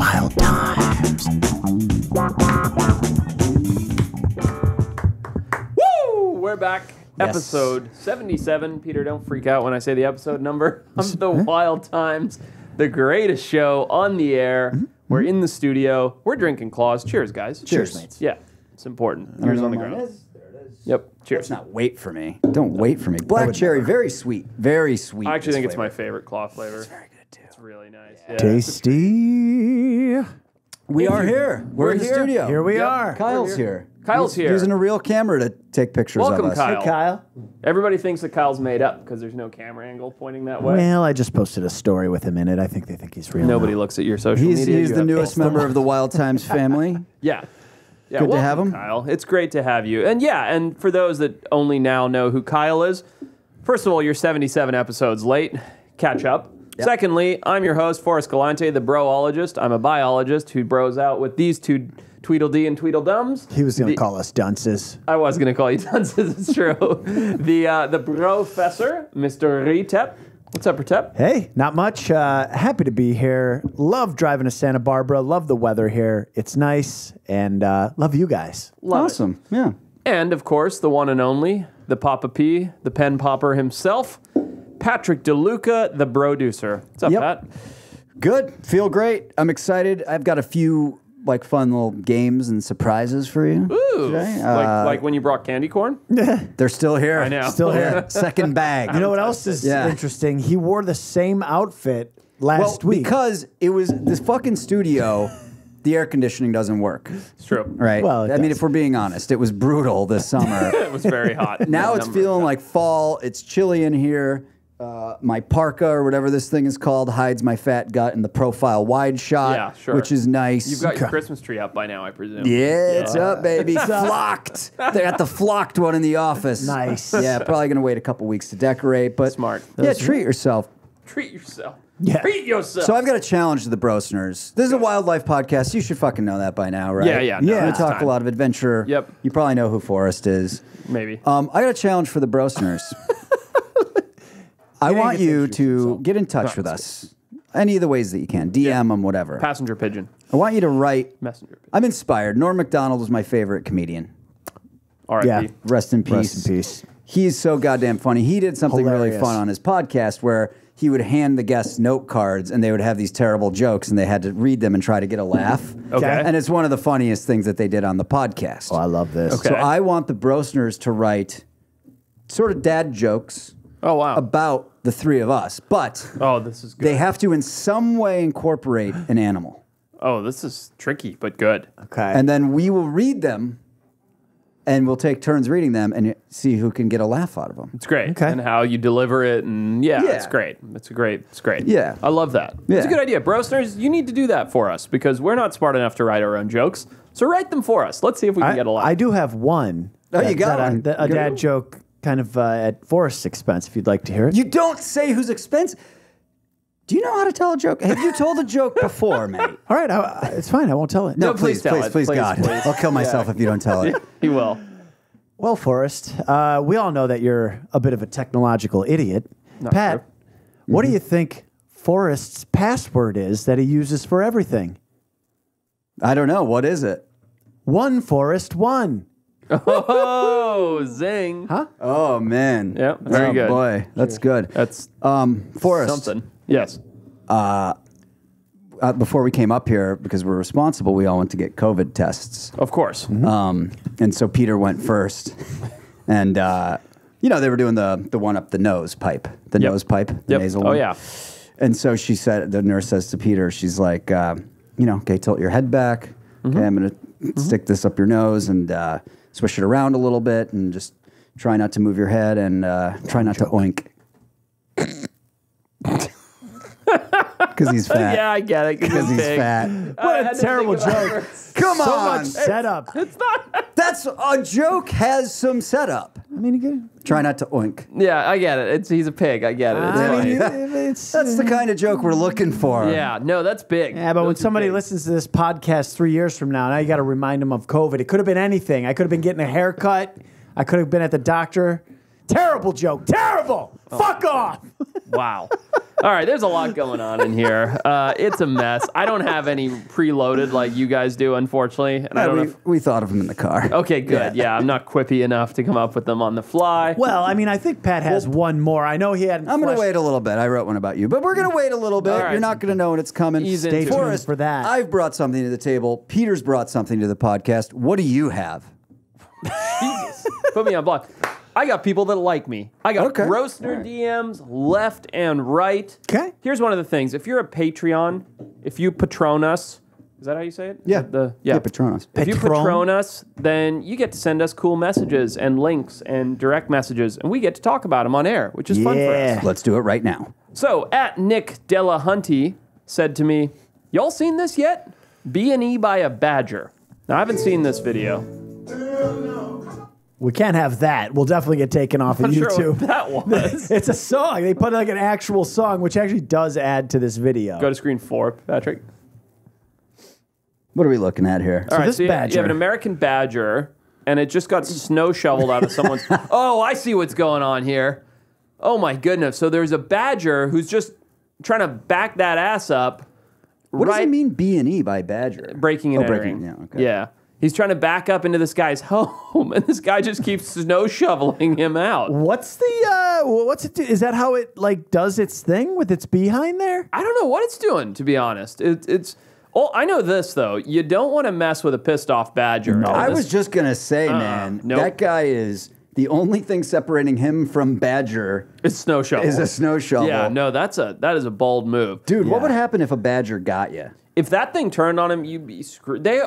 Wild times. Woo! We're back. Yes. Episode 77. Peter, don't freak out when I say the episode number of The Wild Times, the greatest show on the air. Mm-hmm. We're in the studio. We're drinking claws. Cheers, guys. Cheers, mates. Yeah, it's important. Yours on the ground. Yep. Cheers. Let's not wait for me. Don't wait for me. Black cherry, very sweet. Very sweet. I actually this think it's my favorite claw flavor. Really nice. Yeah. Tasty. We are here. We're, We're in the here. studio. Here we Yep. are. Kyle's here. Kyle's He's here. Using a real camera to take pictures Welcome, of us. Kyle. Kyle. Everybody thinks that Kyle's made up because there's no camera angle pointing that way. Well, I just posted a story with him in it. I think they think he's real. Nobody now. looks at your social He's, media. he's You the have- newest member of the Wild Times family. Yeah. Yeah, Good to welcome, have him. Kyle. It's great to have you. And yeah, and for those that only now know who Kyle is, first of all, you're 77 episodes late. Catch up. Secondly, I'm your host, Forrest Galante, the broologist. I'm a biologist who bros out with these two Tweedledee and Tweedledums. He was going to call us dunces. I was going to call you dunces, it's true. the uh, the professor, Mr. Retep. What's up, Retep? Hey, not much. Uh, happy to be here. Love driving to Santa Barbara. Love the weather here. It's nice, and uh, love you guys. Love it. awesome. Yeah. And of course, the one and only, the Papa P, the pen popper himself, Patrick DeLuca, the producer. What's up, Yep. Pat? Good. Feel great. I'm excited. I've got a few like fun little games and surprises for you. Ooh, today. like, Uh, like when you brought candy corn. They're still here. I know. Still here. Second bag. You know what else is Yeah. interesting? He wore the same outfit well, last week. because it was this fucking studio. The air conditioning doesn't work, It's true. right? Well, it I mean, if we're being honest, it was brutal this summer. It was very hot. now it's feeling like fall. It's chilly in here. Uh, my parka or whatever this thing is called hides my fat gut in the profile wide shot, Yeah, sure. which is nice. You've got your Christmas tree up by now, I presume. yeah, it's up, baby. flocked. They got the flocked one in the office. Nice. Yeah, probably gonna wait a couple weeks to decorate, but Smart. Yeah, treat yourself. Treat yourself. Yeah. Treat yourself. So I've got a challenge to the Brosners. This is a wildlife podcast. You should fucking know that by now, right? Yeah, yeah, no, We're gonna it's talk time. a lot of adventure. Yep. You probably know who Forrest is. Maybe. Um, I got a challenge for the Brosners. I want you to get in touch with us. Any of the ways that you can. DM them, whatever. Passenger pigeon. I want you to write. Messenger pigeon. I'm inspired. Norm Macdonald was my favorite comedian. R.I.P. Yeah. Rest in peace. Rest in peace. He's so goddamn funny. He did something really Hilarious. fun on his podcast where he would hand the guests note cards and they would have these terrible jokes and they had to read them and try to get a laugh. Okay. And it's one of the funniest things that they did on the podcast. Oh, I love this. Okay. So I want the Brosners to write sort of dad jokes Oh, wow. about the three of us, but oh, this is good. they have to in some way incorporate an animal. oh, this is tricky, but good. Okay. And then we will read them and we'll take turns reading them and see who can get a laugh out of them. It's great. Okay. And how you deliver it. And yeah, Yeah. it's great. It's a great. It's great. Yeah. I love that. It's Yeah. a good idea. Brosners, you need to do that for us because we're not smart enough to write our own jokes. So write them for us. Let's see if we can I, get a laugh. I do have one. Oh, you got that I- one. that- a dad joke, kind of uh, at Forrest's expense, if you'd like to hear it. You don't say whose expense. Do you know how to tell a joke? Have you told a joke before, mate? All right, I, it's fine. I won't tell it. No, please tell please, it. please, Please, God. please. I'll kill myself if you don't tell it. He will. Well, Forrest, uh, we all know that you're a bit of a technological idiot. Pat, true. what Mm-hmm. do you think Forrest's password is that he uses for everything? I don't know. What is it? One Forrest, one. Oh, zing. Huh? Oh man. Yeah, very oh, good. Boy, that's good. That's Um, Forrest. something. Yes. Uh, before we came up here, because we're responsible, we all went to get COVID tests. Of course. Mm-hmm. Um, and so Peter went first, and uh, you know they were doing the the one up the nose pipe, the Yep. nose pipe, the Yep. nasal Oh, one. yeah. And so she said, the nurse says to Peter, she's like, uh, you know, okay, tilt your head back. Mm-hmm. Okay, I'm gonna stick this up your nose and uh, swish it around a little bit, and just try not to move your head and uh, try not to oink. Because he's fat. Yeah, I get it. Because he's big. fat. Uh, what had a terrible joke. Come so on. much setup. It's not. That's a joke has some setup. I mean, you Try not to oink. Yeah, I get it. It's he's a pig. I get it. It's I mean, it's, That's the uh, kind of joke we're looking for. yeah, no, that's big. Yeah, but when Those are somebody big. listens to this podcast three years from now, now you got to remind them of COVID. It could have been anything. I could have been getting a haircut. I could have been at the doctor. Terrible joke. Terrible. Oh. Fuck off. Wow. All right, there's a lot going on in here. Uh, it's a mess. I don't have any preloaded like you guys do, unfortunately. And I don't know we, if- we thought of them in the car. Okay, good. Yeah. I'm not quippy enough to come up with them on the fly. Well, I mean, I think Pat has one more. I know he had. I'm going to wait a little bit. I wrote one about you, but we're going to wait a little bit. All right. You're not going to know when it's coming. Ease Stay tuned Forrest, for that. I've brought something to the table. Peter's brought something to the podcast. What do you have? Jesus. Put me on block. I got people that like me. I got Okay. roaster DMs left and right. Okay. Here's one of the things. If you're a Patreon, if you patron us, is that how you say it? Yeah. The Yeah, yeah. Patronus. If you Patron. patron us, then you get to send us cool messages and links and direct messages, and we get to talk about them on air, which is fun for Yeah. us. Let's do it right now. So at Nick Delahunty said to me, "Y'all seen this yet? B and E by a badger." Now I haven't seen this video. We can't have that. We'll definitely get taken off of I'm sure YouTube. what that was. It's a song. They put like an actual song, which actually does add to this video. Go to screen four, Patrick. What are we looking at here? All right, this so you- you have an American badger, and it just got snow shoveled out of someone's. oh, I see what's going on here. Oh my goodness! So there's a badger who's just trying to back that ass up. What right, does it mean B and E by Badger? Breaking and oh, breaking. entering. Yeah. Okay. Yeah. He's trying to back up into this guy's home, and this guy just keeps snow shoveling him out. What's the uh what's it do? Is that how it like does its thing with its behind there? I don't know what it's doing, to be honest. It, it's. Oh, I know this though. You don't want to mess with a pissed off badger. I was just gonna say, man, nope. that guy is the only thing separating him from Badger It's snow shovel. is a snow shovel. Yeah, no, that's a that is a bold move, Dude, what would happen if a Badger got you? If that thing turned on him, you'd be screwed. They,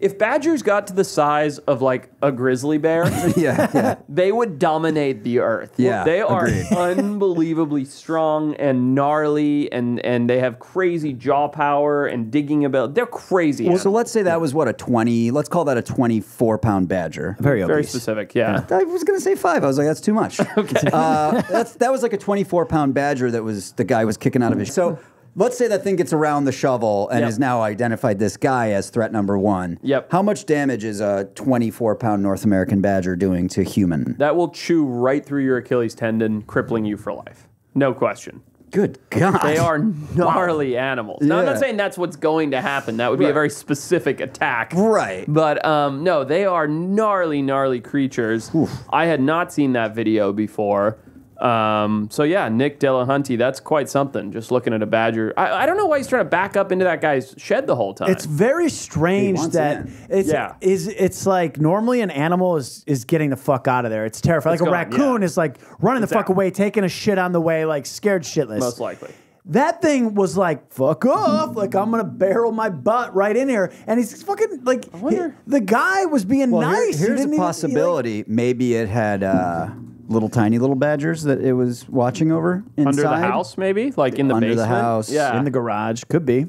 if badgers got to the size of like a grizzly bear, Yeah, yeah. they would dominate the earth. Yeah, they are agreed. unbelievably strong and gnarly, and and they have crazy jaw power and digging ability. They're crazy. Well, so let's say that was what a twenty. Let's call that a twenty-four pound Badger. Very very specific. Yeah. I was gonna say five. I was like, that's too much. okay. Uh, that's that was like a twenty-four pound Badger that was the guy was kicking out of his. So let's say that thing gets around the shovel and Yep. has now identified this guy as threat number one. Yep. How much damage is a twenty-four pound North American Badger doing to human? That will chew right through your Achilles tendon, crippling you for life. No question. Good God. They are gnarly animals. Now, I'm not saying that's what's going to happen. That would be a very specific attack. Right. But um, no, they are gnarly, gnarly creatures. I had not seen that video before. Um, so yeah, Nick Delahunty, that's quite something. Just looking at a badger. I, I don't know why he's trying to back up into that guy's shed the whole time. It's very strange that in. it's Yeah. is it's like normally an animal is is getting the fuck out of there. It's terrifying. It's like a raccoon yeah. is like running the fuck out. away, taking a shit on the way, like scared shitless. most likely. That thing was like, fuck off. Like, I'm going to barrel my butt right in here. And he's fucking like, wonder- the guy was being Well, nice. He here's didn't a even- he, like- possibility. Maybe it had uh, little tiny little badgers that it was watching over inside. Under the house, maybe like in the Under the house, Yeah. in the garage. Could be.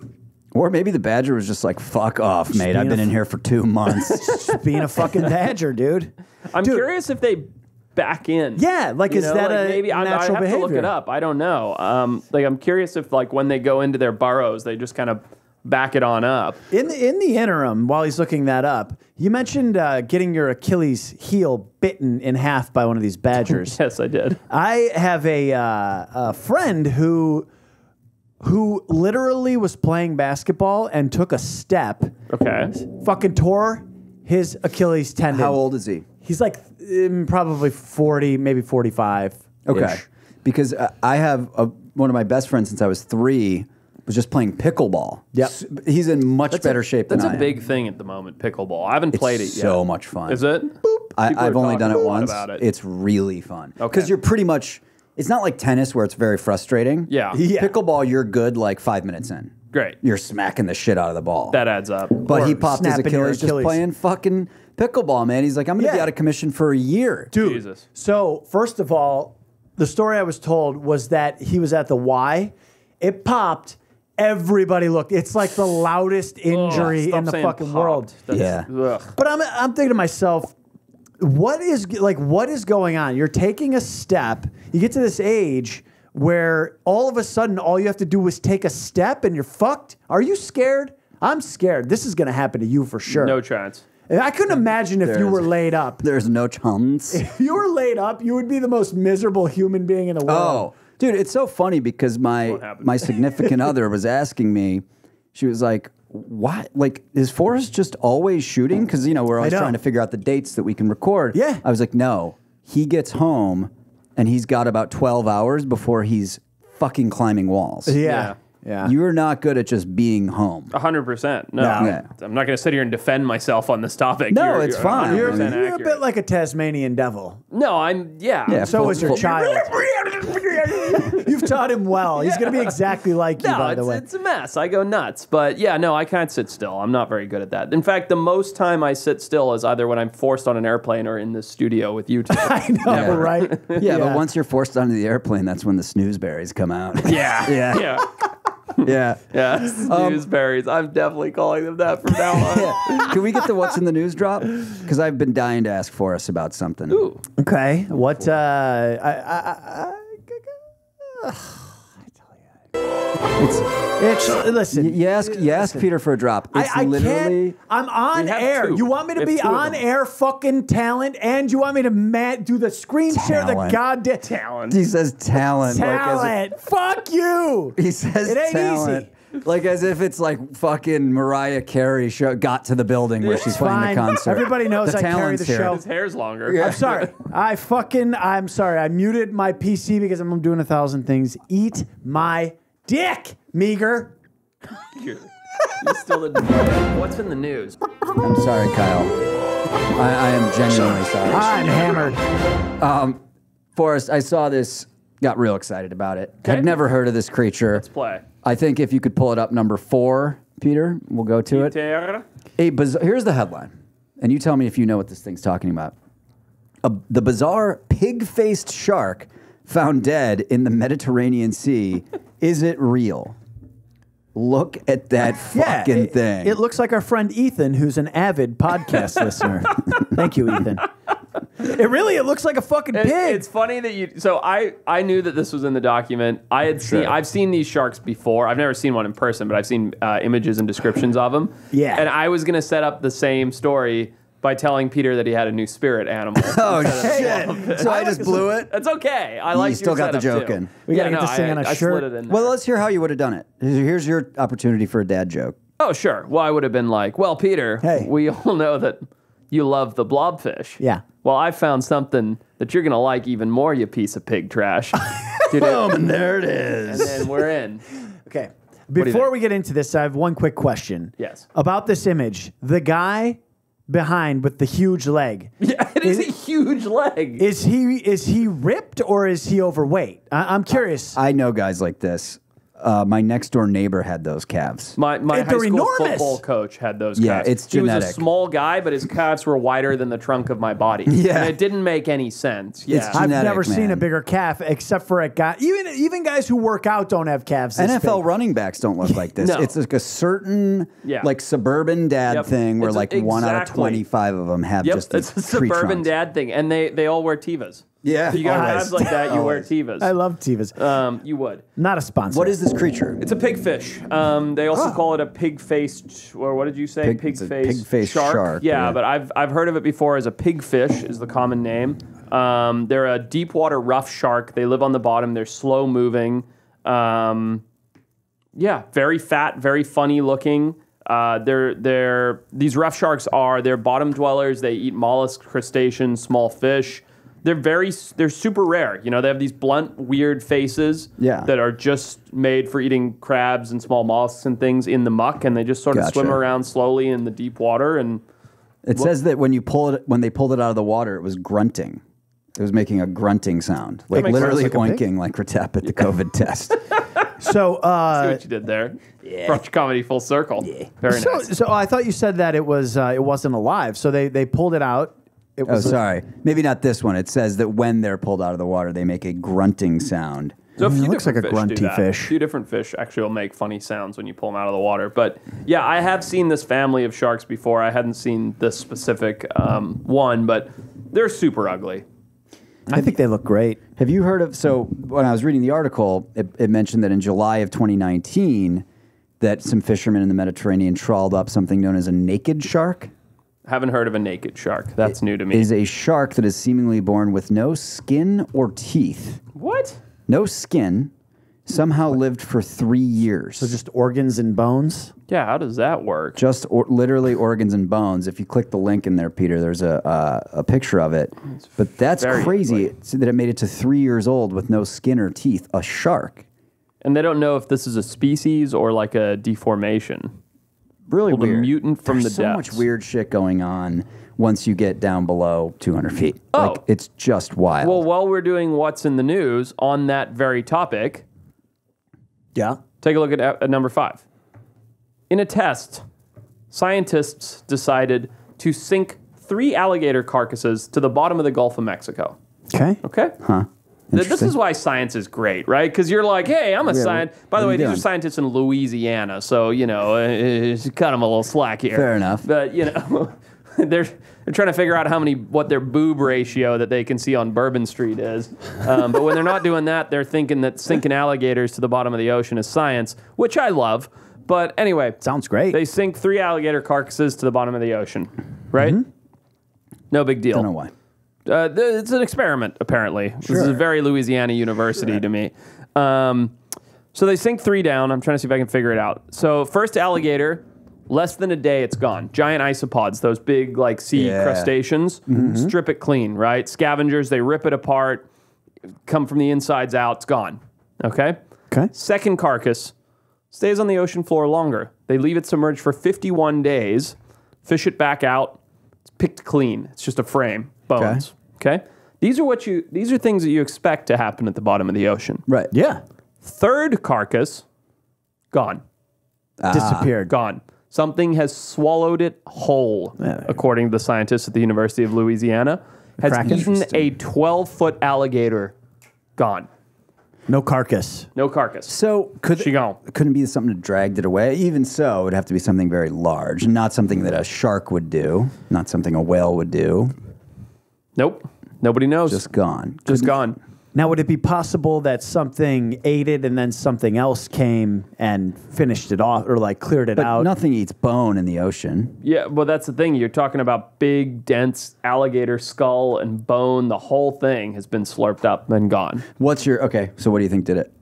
Or maybe the badger was just like, "Fuck off, mate! I've been in here for two months." Just being a fucking badger, dude. I'm Dude. curious if they back in. Yeah, like, You is know, that like a maybe I, I have to look it up. I don't know. Um, like I'm curious if like when they go into their burrows, they just kind of back it on up. In the, in the interim, while he's looking that up, you mentioned uh, getting your Achilles heel bitten in half by one of these badgers. Yes, I did. I have a, uh, a friend who who literally was playing basketball and took a step, Okay. fucking tore his Achilles tendon. How old is he? He's like um, probably 40, maybe 45. Okay, because uh, I have a, one of my best friends since I was three was just playing pickleball. Yep. S- he's in much better shape That's than a I am. big thing at the moment. Pickleball. I haven't It's played it yet. so much fun. Is it? I, I've only done it once. about it. It's really fun because Okay. you're pretty much. It's not like tennis where it's very frustrating. Yeah. Yeah. Pickleball, you're good like five minutes in. Great. You're smacking the shit out of the ball. That adds up. but Or he popped his snapping your Achilles, just playing fucking pickleball, man. He's like, I'm gonna be out of commission for a year. Dude. Jesus. So, first of all, the story I was told was that he was at the Y. It popped. Everybody looked. It's like the loudest injury Stop in the fucking popped. world. That's- Yeah. ugh. But I'm, I'm thinking to myself, what is like what is going on? You're taking a step. You get to this age where all of a sudden all you have to do is take a step and you're fucked. Are you scared? I'm scared. This is going to happen to you for sure. No chance. I couldn't imagine if you There's- were laid up. There's no chance. If you were laid up, you would be the most miserable human being in the world. Oh, Dude, it's so funny because my my significant other was asking me. She was like, "What? Like, is Forrest just always shooting? Because you know we're always know. trying to figure out the dates that we can record." Yeah. I was like, "No, he gets home, and he's got about twelve hours before he's fucking climbing walls. Yeah. Yeah. You're not good at just being home. hundred percent. No, No. I'm- Yeah. I'm not going to sit here and defend myself on this topic. No, You're- it's you're fine. You're- You're a bit like a Tasmanian devil. no, I'm yeah. Yeah, So full- is your full- child. You've taught him well. He's going to be exactly like you, No, by it's, the way. it's a mess. I go nuts. But yeah, no, I can't sit still. I'm not very good at that. In fact, the most time I sit still is either when I'm forced on an airplane or in the studio with you two. I know, Yeah. right? Yeah, but once you're forced onto the airplane, that's when the snoozeberries come out. yeah. Yeah. Yeah. yeah. Yeah. Um, Snoozeberries. I'm definitely calling them that from now on. Yeah. Can we get the what's in the news drop? Because I've been dying to ask for us about something. Ooh. Okay. What? Uh, I, I, I, It's, it's listen. you ask, you ask Peter for a drop. It's I, I literally. can't. I'm on air. two. You want me to be on air, fucking talent, and you want me to ma- do the screen share the Talent. goddamn Talent. He says talent. Like talent. Fuck you. he says It ain't talent. easy. Like as if it's like fucking Mariah Carey show, got to the building where she's playing Fine. the concert. Everybody knows The I carry talent's the here. show. His hair's longer. I'm sorry. I fucking. I'm sorry. I muted my PC because I'm doing a thousand things. Eat my dick, meager. You're, you still didn't. What's in the news? I'm sorry, Kyle. I, I am genuinely sorry. I'm hammered. Um, Forrest, I saw this, got real excited about it. Okay. Had never heard of this creature. Let's play. I think if you could pull it up, number four, Peter, we'll go to it. Terra. A biz- here's the headline, and you tell me if you know what this thing's talking about. A, the bizarre pig-faced shark found dead in the Mediterranean Sea. Is it real? Look at that fucking it, thing. It looks like our friend Ethan, who's an avid podcast listener. Thank you, Ethan. It really, it looks like a fucking It- pig. It's funny that you. So I I knew that this was in the document. I had seen. I've seen these sharks before. I've never seen one in person, but I've seen uh, images and descriptions of them. Yeah. And I was gonna set up the same story by telling Peter that he had a new spirit animal. oh shit! So I just blew it. That's okay. I like. You still got the joke in. We gotta get this thing I, on a I shirt. Slid it in Well, let's hear how you would have done it. Here's your opportunity for a dad joke. oh sure. Well, I would have been like, well, Peter. Hey. We all know that you love the blobfish. Yeah. Well, I found something that you're gonna like even more, you piece of pig trash. Boom, and there it and then we're in. Okay. Before we get into this, I have one quick question. Yes. About this image. The guy behind with the huge leg. Yeah, it is, Is- a huge leg. Is he is he ripped or is he overweight? I, I'm curious. I know guys like this. Uh, my next door neighbor had those calves. my my high they're school enormous. football coach had those Yeah, calves. it's He was a small guy, but his calves were wider than the trunk of my body. Yeah. and it didn't make any sense. Yeah, It's I've genetic, never seen a man. bigger calf except for a guy. Even even guys who work out don't have calves. This NFL big. running backs don't look like this. No. It's like a certain Yeah. like suburban dad Yep. thing where It's like one out of exactly- twenty five of them have Yep, just it's a tree suburban trunks. dad thing, and they they all wear Tevas. Yeah, If you got always. calves like that, you wear Always. Tevas. I love Tevas. um, you would. Not a sponsor. What is this creature? It's a pigfish. Um, they also Oh. call it a pig-faced, or what did you say? Pig- it's a Pig-faced, pig-faced shark. shark, Yeah, yeah. but I've I've heard of it before as a pigfish is the common name. Um, they're a deep water rough shark. They live on the bottom. They're slow moving. Um, yeah, very fat, very funny looking. Uh, they're they're these rough sharks are they're bottom dwellers. They eat mollusks, crustaceans, small fish. They're very they're super rare. You know, they have these blunt, weird faces Yeah. that are just made for eating crabs and small mollusks and things in the muck, and they just sort of Gotcha. swim around slowly in the deep water. And It says that when you pull it, when they pulled it out of the water, it was grunting. It was making a grunting sound, like makes sense. literally Like a pig? oinking, like Retep at the COVID test. so? see Uh, what you did there. Brought your comedy full circle. Very so nice. so I thought you said that it was uh, it wasn't alive. So they they pulled it out. It Oh, was a- sorry, maybe not this one. It says that when they're pulled out of the water, they make a grunting sound. So a Mm, few it looks like different a fish grunty fish. A few different fish actually will make funny sounds when you pull them out of the water. But yeah, I have seen this family of sharks before. I hadn't seen this specific um, one, but they're super ugly. I think they look great. Have you heard of? So when I was reading the article, it, it mentioned that in July of 2019, that some fishermen in the Mediterranean trawled up something known as a naked shark. Haven't heard of a naked shark. That's new to me. Is a shark that is seemingly born with no skin or teeth. what? no skin, somehow lived for three years. So just organs and bones. Yeah, how does that work? just or, literally organs and bones. If you click the link in there, Peter, there's a uh, a picture of it. But that's very crazy quick. that it made it to three years old with no skin or teeth. A shark. And they don't know if this is a species or like a deformation. Really Well, the weird. mutant from There's the so much weird shit going on once you get down below 200 feet. Oh. Like, it's just wild. Well, while we're doing what's in the news on that very topic, Yeah. take a look at, at number five. In a test, scientists decided to sink three alligator carcasses to the bottom of the Gulf of Mexico. Okay. Okay? huh? Th- This is why science is great, right? Because you're like, hey, I'm a Yeah, scientist. By the way, these are scientists in Louisiana, so you know, uh, cut them a little slack here. Fair enough. But you know, they're they're trying to figure out how many what their boob ratio that they can see on Bourbon Street is. Um, but when they're not doing that, they're thinking that sinking alligators to the bottom of the ocean is science, which I love. But anyway, Sounds great. they sink three alligator carcasses to the bottom of the ocean, right? No big deal. Don't know why. Uh, th- it's an experiment, apparently. This is a very Louisiana university to me. Um, so they sink three down. I'm trying to see if I can figure it out. So first alligator, less than a day, it's gone. Giant isopods, those big like sea Yeah. crustaceans, strip it clean, right? Scavengers, they rip it apart, come from the insides out, it's gone. Okay. okay. Second carcass stays on the ocean floor longer. They leave it submerged for 51 days, fish it back out. It's picked clean. It's just a frame, bones. Okay. These are what you. These are things that you expect to happen at the bottom of the ocean. Right. Yeah. Third carcass, gone, ah. Disappeared. gone. Something has swallowed it whole, Yeah. according to the scientists at the University of Louisiana. Has Kraken? eaten a 12 foot alligator. Gone. No carcass. No carcass. So could She gone. couldn't it be something that dragged it away. Even so, it would have to be something very large, not something that a shark would do, not something a whale would do. Nope. Nobody knows. Just gone. Just gone. Now, would it be possible that something ate it and then something else came and finished it off or like cleared it But out? nothing eats bone in the ocean. Yeah, well, that's the thing. You're talking about big, dense alligator skull and bone. The whole thing has been slurped up and gone. What's your okay? So what do you think did it?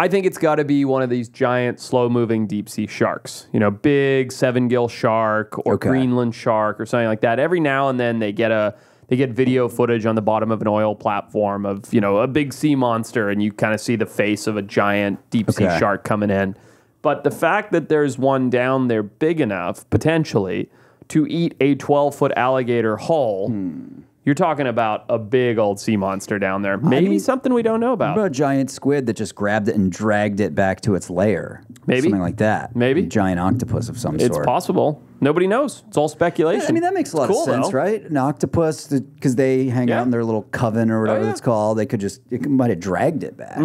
I think it's got to be one of these giant, slow moving deep sea sharks. You know, big seven gill shark or Okay. Greenland shark or something like that. Every now and then they get a they get video footage on the bottom of an oil platform of you know a big sea monster, and you kind of see the face of a giant deep sea Okay. shark coming in. But the fact that there's one down there big enough potentially to eat a 12 foot alligator whole. Hmm. You're talking about a big old sea monster down there. Maybe mean- something we don't know about. What about a giant squid that just grabbed it and dragged it back to its lair? Maybe. something like that. Maybe. a giant octopus of some It's sort. It's possible. Nobody knows. It's all speculation. I mean, that makes a lot It's of sense, though. right? An octopus, because they hang Yeah. out in their little coven or whatever yeah. it's called. They could just, it might have dragged it back.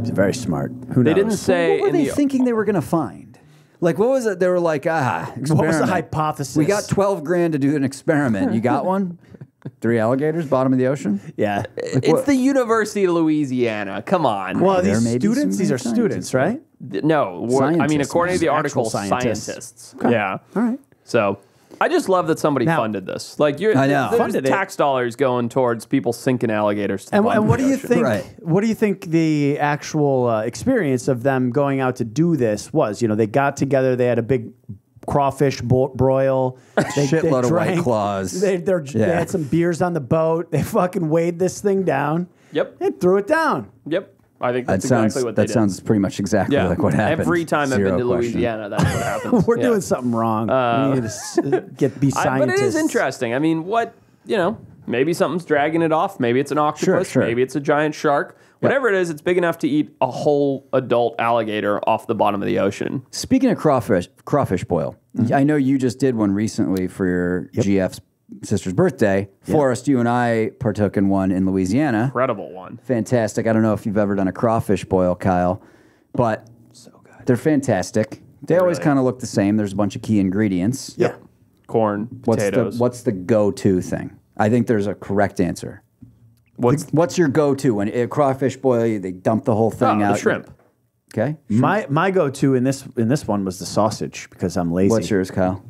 It's very smart. Who They knows? They didn't say What were they the thinking they were going to find? Like, what was it? They were like, ah, What was the hypothesis? We got 12 grand to do an experiment. You got one? Three alligators, bottom of the ocean? Yeah. It's what- the University of Louisiana. Come on. Well, There these may students, these are students, right? Th- no. we're- I mean, according to the actual article, scientists. scientists. Yeah. All right. So I just love that somebody Now- funded this. Like, you're, I know. there's Funded it. tax dollars going towards people sinking alligators. To the And, bottom and of what the do you ocean. think? Right. What do you think the actual uh, experience of them going out to do this was? You know, they got together. They had a big crawfish bo- broil. They, Shitload of White Claws. They, they're- they had some beers on the boat. They fucking weighed this thing down. Yep. And threw it down. Yep. I think That that's sounds, exactly what they that did. sounds pretty much exactly yeah. like what happened. Every time I've been to question. Louisiana, that's what happens. We're Yeah. doing something wrong. we uh, need to get be I, scientists. but it is interesting. I mean, what you know, maybe something's dragging it off. Maybe it's an octopus. sure. Maybe it's a giant shark. Whatever it is, it's big enough to eat a whole adult alligator off the bottom of the ocean. Speaking of crawfish, crawfish boil, Mm-hmm. I know you just did one recently for your GF's sister's birthday. Forrest, you and I partook in one in Louisiana. Incredible one. Fantastic. I don't know if you've ever done a crawfish boil, Kyle, but So good. they're fantastic. They always kind of look the same. There's a bunch of key ingredients. Yeah. Corn, What's potatoes. the What's the go-to thing? I think there's a correct answer. What's What's your go-to when a crawfish boil? They dump the whole oh, thing the out. shrimp? Okay. My my go to in this in this one was the sausage because I'm lazy. What's yours, Kyle?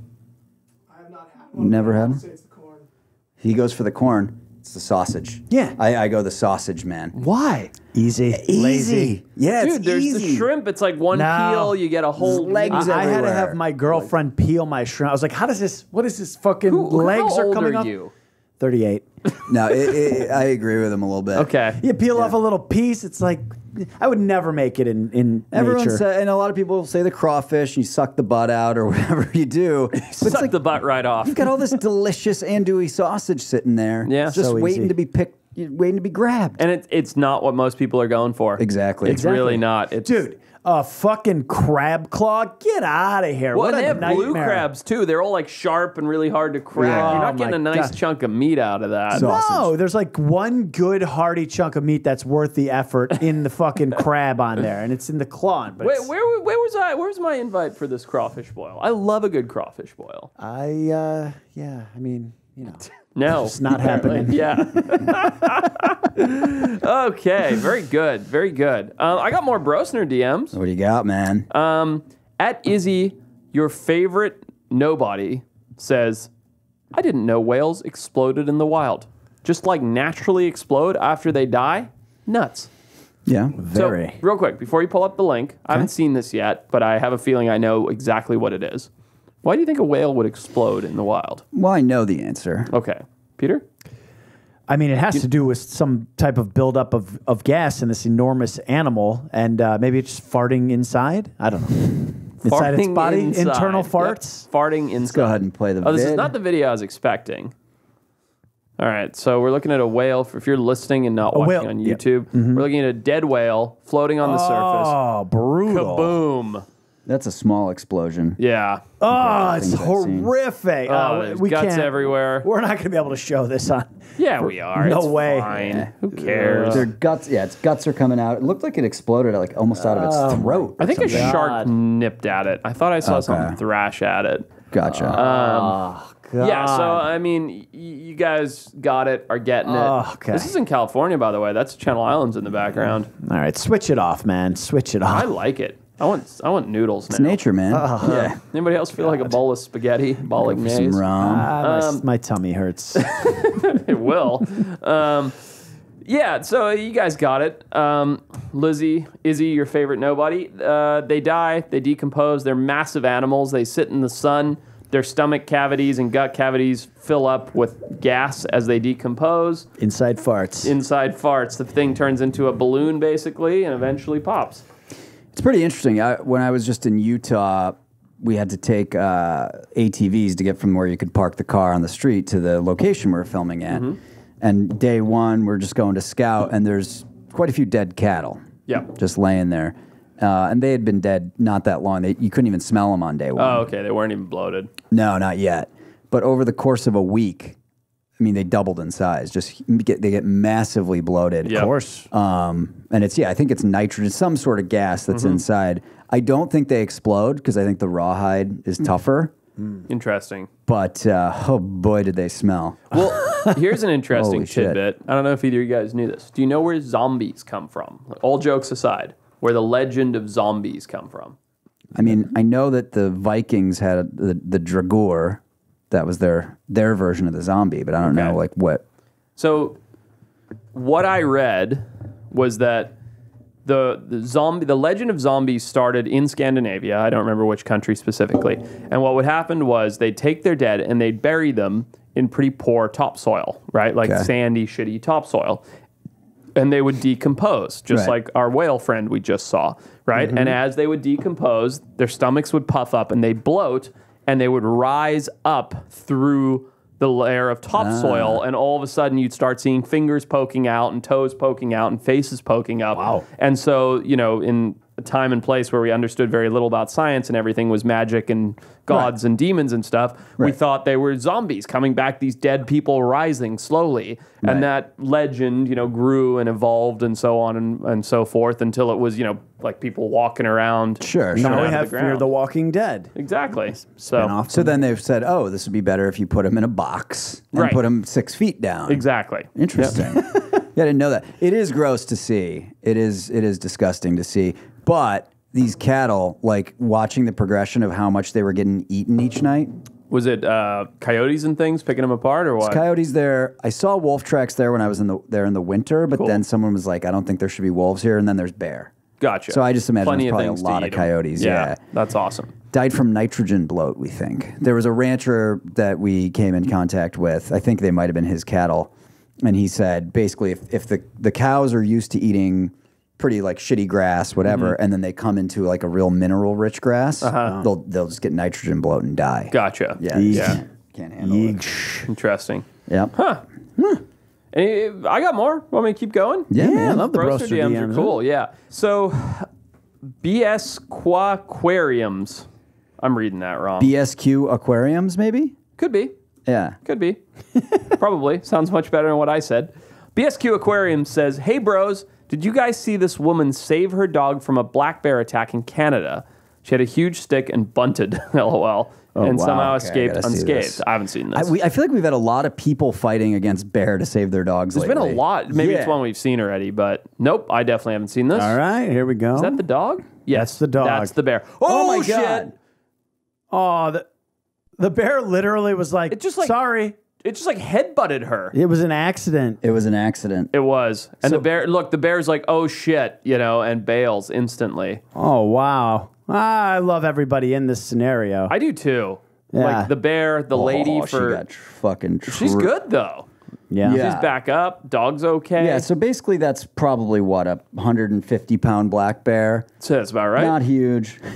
I have not had one. Never had would one? say it's the corn. He goes for the corn. It's the sausage. Yeah. I, I go the sausage man. Why? Easy, lazy. Yeah, Dude, it's there's easy. the shrimp. It's like one No. peel, you get a whole Legs I, I had to have my girlfriend peel my shrimp. I was like, "How does this? What is this? Fucking Who- legs how are old coming are off." you? Thirty-eight. No, it, it, I agree with him a little bit. Okay. You peel off a little piece. It's like I would never make it in in Everyone nature. say, and a lot of people say the crawfish, you suck the butt out or whatever you do. But Suck like the butt right off. you've got all this delicious andouille sausage sitting there, Yeah. just So waiting easy. to be picked, waiting to be grabbed. And it, it's not what most people are going for. Exactly. It's Exactly. really not. It's, Dude, a fucking crab claw. Get out of here! Well, what and a they have blue crabs too. They're all like sharp and really hard to crack. Yeah. You're Oh not getting a nice God. chunk of meat out of that. So- No, there's like one good hearty chunk of meat that's worth the effort in the fucking crab on there, and it's in the claw. But Wait, where, where was I? Where's my invite for this crawfish boil? I love a good crawfish boil. I uh, yeah, I mean, you know, No, It's not happening. Yeah. okay, very good, very good. Um, I got more Brosner DMs. What do you got, man? Um, at Izzy, your favorite nobody says, "I didn't know whales exploded in the wild. Just like naturally explode after they die. Nuts." yeah. very. So, real quick, before you pull up the link, I haven't seen this yet, but I have a feeling I know exactly what it is. Why do you think a whale would explode in the wild? Well, I know the answer. Okay, Peter. I mean, it has to do with some type of buildup of, of gas in this enormous animal, and uh, maybe it's just farting inside. I don't know. Inside its body, inside. internal Yep, farts. farting inside. Go ahead and play the Oh, this is not the video I was expecting. All right, so we're looking at a whale. If you're listening and not A watching whale, on yep. YouTube, we're looking at a dead whale floating on the surface. Oh, brutal. Kaboom! That's a small explosion. Yeah. Oh, it's things I've seen. horrific. Oh, Uh, there's we guts can't, everywhere. We're not going to be able to show this on. Yeah, we are. No It's way. Fine. Who cares? Their guts, yeah, its guts are coming out. It looked like it exploded like almost out of its Oh throat. I think a something. shark God. nipped at it. I thought I saw Okay. something thrash at it. Gotcha. Oh, God. Yeah, so I mean, y- you guys got it, are getting it. Oh, okay. This is in California, by the way. That's Channel Islands in the background. All right, switch it off, man. Switch it off. I like it. I want, I want noodles now. it's nature, man. Yeah. Anybody else feel like a bowl of spaghetti, Some bolognese? rum. Ah, my, Um, my tummy hurts. it will. Um, yeah, so you guys got it. Um, Lizzie, Izzy, your favorite nobody. Uh, they die, they decompose. They're massive animals. They sit in the sun. Their stomach cavities and gut cavities fill up with gas as they decompose. Inside farts. Inside farts. The thing turns into a balloon, basically, and eventually pops. It's pretty interesting. I, when I was just in Utah, we had to take uh, ATVs to get from where you could park the car on the street to the location we were filming at. Mm-hmm. And day one, we're just going to scout, and there's quite a few dead cattle. Yeah. Just laying there. Uh, and they had been dead not that long. They, you couldn't even smell them on day one. Oh, okay. They weren't even bloated. No, not yet. But over the course of a week, I mean, they doubled in size. Just get, they get massively bloated. Yeah. Of course. Um, and it's yeah, I think it's nitrogen, some sort of gas that's Mm-hmm. inside. I don't think they explode because I think the rawhide is tougher. Interesting. But uh, oh boy, did they smell! Well, here's an interesting Holy shit. tidbit. I don't know if either of you guys knew this. Do you know where zombies come from? All jokes aside, where the legend of zombies come from. I mean, I know that the Vikings had the the draugr, that was their their version of the zombie, but I don't Okay. know like what. So, what I read was that the, the zombie, the legend of zombies started in Scandinavia. I don't remember which country specifically. And what would happen was they'd take their dead and they'd bury them in pretty poor topsoil, right? Like Okay. sandy, shitty topsoil. And they would decompose, just Right. like our whale friend we just saw, right? Mm-hmm. And as they would decompose, their stomachs would puff up and they'd bloat and they would rise up through the layer of topsoil. Ah. And all of a sudden, you'd start seeing fingers poking out and toes poking out and faces poking up. Wow. And so, you know, in time and place where we understood very little about science and everything was magic and gods and demons and stuff, we thought they were zombies coming back, these dead people rising slowly. Right. And that legend, you know, grew and evolved and so on and, and so forth until it was, you know, like people walking around. Sure, sure. now we have the Fear ground. the Walking Dead. Exactly. So, Spin-off. So then they've said, oh, this would be better if you put them in a box and Right. put them six feet down. exactly. Interesting. yeah, I didn't know that. It is gross to see. It is it is disgusting to see. But these cattle, like watching the progression of how much they were getting eaten each night, Was it uh, coyotes and things picking them apart or what? Coyotes there. I saw wolf tracks there when I was in the there in the winter, but Cool. then someone was like, "I don't think there should be wolves here," and then there's bear. gotcha. So I just imagine Plenty there's of probably a to lot of eat 'em. coyotes, yeah. that's awesome. Died from nitrogen bloat. We think there was a rancher that we came in contact with. I think they might have been his cattle, and he said basically if if the the cows are used to eating pretty like shitty grass, whatever, Mm-hmm. and then they come into like a real mineral rich grass, Uh-huh. they'll they'll just get nitrogen bloat and die. Gotcha. Yeah, Yeesh. Yeah. can't handle it. Yeesh. Interesting. Yep. Any, I got more. Want me to keep going? Yeah, Yeah, I love the Broster broaster DMs, DMs. are cool. Yeah. So, BS Quaquariums. I'm reading that wrong. BSQ aquariums, maybe. Could be. Yeah. Could be. Probably. Sounds much better than what I said. BSQ Aquarium says, Hey bros, did you guys see this woman save her dog from a black bear attack in Canada? She had a huge stick and bunted, lol, oh, and wow. somehow Okay, escaped gotta unscathed. I haven't seen I, this. we, I feel like we've had a lot of people fighting against bear to save their dogs. There's been a lot. Maybe it's one we've seen already, but nope, I definitely haven't seen this. All right, here we go. Is that the dog? Yes, That's the dog. That's the bear. Oh Oh, my shit. God. oh, the, the bear literally was like, It just like- sorry. It just like headbutted her. It was an accident. It was an accident. It was. And So- the bear, look, the bear's like, oh shit, you know, and bails instantly. Oh, wow. Ah, I love everybody in this scenario. I do too. Yeah. Like the bear, the lady oh, for. she got tr- fucking. Tr- she's good though. yeah. Yeah. She's back up. Dog's okay. Yeah. So basically, that's probably what a 150 pound black bear. So that's about right. Not huge.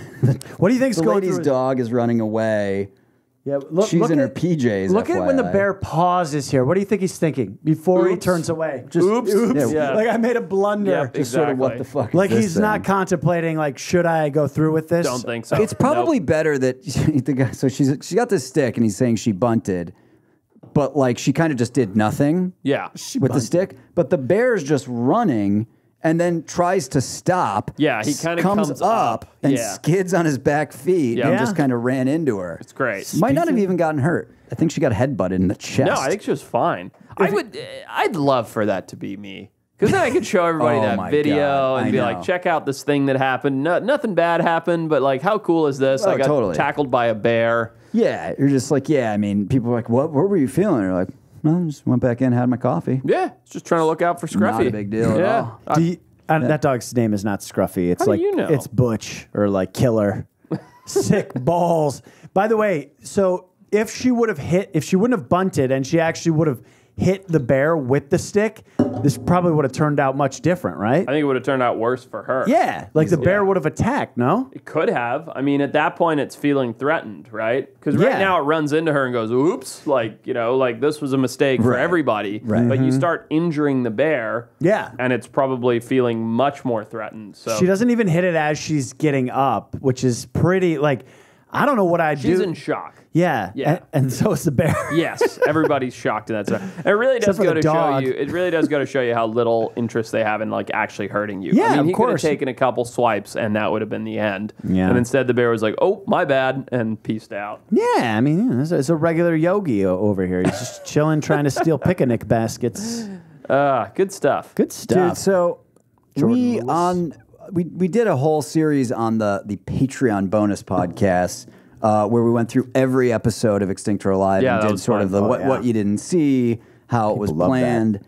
What do you think's the going lady's through? his- dog is running away. Yeah, look, She's look in her PJs. Look at when the bear pauses here. What do you think he's thinking before he turns away? Just Oops. Yeah. Yeah. Like I made a blunder. Yep, Just sort of what the fuck. is Like this he's not contemplating like should I go through with this? Don't think so. It's probably Nope. better that the guy. So she's she got this stick, and he's saying she bunted, but like she kind of just did nothing. Yeah. with the stick, but the bear's just running and then tries to stop. Yeah, he kinda comes, comes up, up. and Yeah. skids on his back feet Yeah. and Yeah. just kind of ran into her. It's great. Might not have even gotten hurt. I think she got headbutted in the chest. No, I think she was fine. I would. I'd love for that to be me. Because then I could show everybody Oh that video God, and I be know. like, check out this thing that happened. No, nothing bad happened, but like, how cool is this? Oh, I got totally. tackled by a bear. Yeah, you're just like, yeah. I mean, people are like, what? What were you feeling? You're like, well, I just went back in, had my coffee. Yeah, just trying to look out for Scruffy. Not a big deal at Yeah. all. I- Do you- uh, That dog's name is not Scruffy. It's How do like you know? it's Butch or like Killer. Sick balls. By the way, so if she would have hit, if she wouldn't have bunted and she actually would have hit the bear with the stick, this probably would have turned out much different, right? I think it would have turned out worse for her. Yeah, like the bear Yeah. would have attacked. No, It could have. I mean, at that point, it's feeling threatened, right? Because right Yeah. now it runs into her and goes, oops, like, you know, like this was a mistake for everybody. Right. But you mm-hmm. start injuring the bear. Yeah. And it's probably feeling much more threatened. So she doesn't even hit it as she's getting up, which is pretty. Like, I don't know what I'd she's do. in shock. Yeah, Yeah. and, and so is the bear. Yes, everybody's shocked in that. stuff. And it really does for go the to show you. It really does go to show you how little interest they have in like actually hurting you. Yeah, I mean, of he could have course. taken a couple swipes and that would have been the end. Yeah. And instead, the bear was like, "Oh, my bad," and pieced out. Yeah, I mean, yeah, it's, a, it's a regular yogi o- over here. He's just chilling, trying to steal picnic baskets. Ah, good stuff. Good stuff. Dude, so we Lewis. on we we did a whole series on the the Patreon bonus podcast uh, where we went through every episode of Extinct or Alive Yeah, and did sort fun. of the Oh, what, yeah. what you didn't see, how it was planned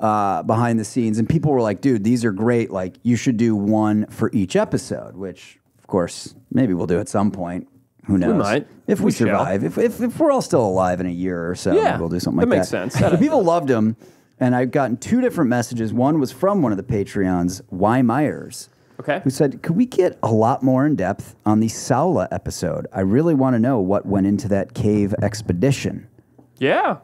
uh, behind the scenes, and people were like, "Dude, these are great! Like, you should do one for each episode." Which, of course, maybe we'll do at some point. Who knows? might. if we, We survive. If, if if we're all still alive in a year or so, Yeah, we'll do something like that like makes that. sense. People loved them, and I've gotten two different messages. One was from one of the Patreons, Y Myers, Okay. who said, "Could we get a lot more in depth on the Saola episode? I really want to know what went into that cave expedition." Yeah.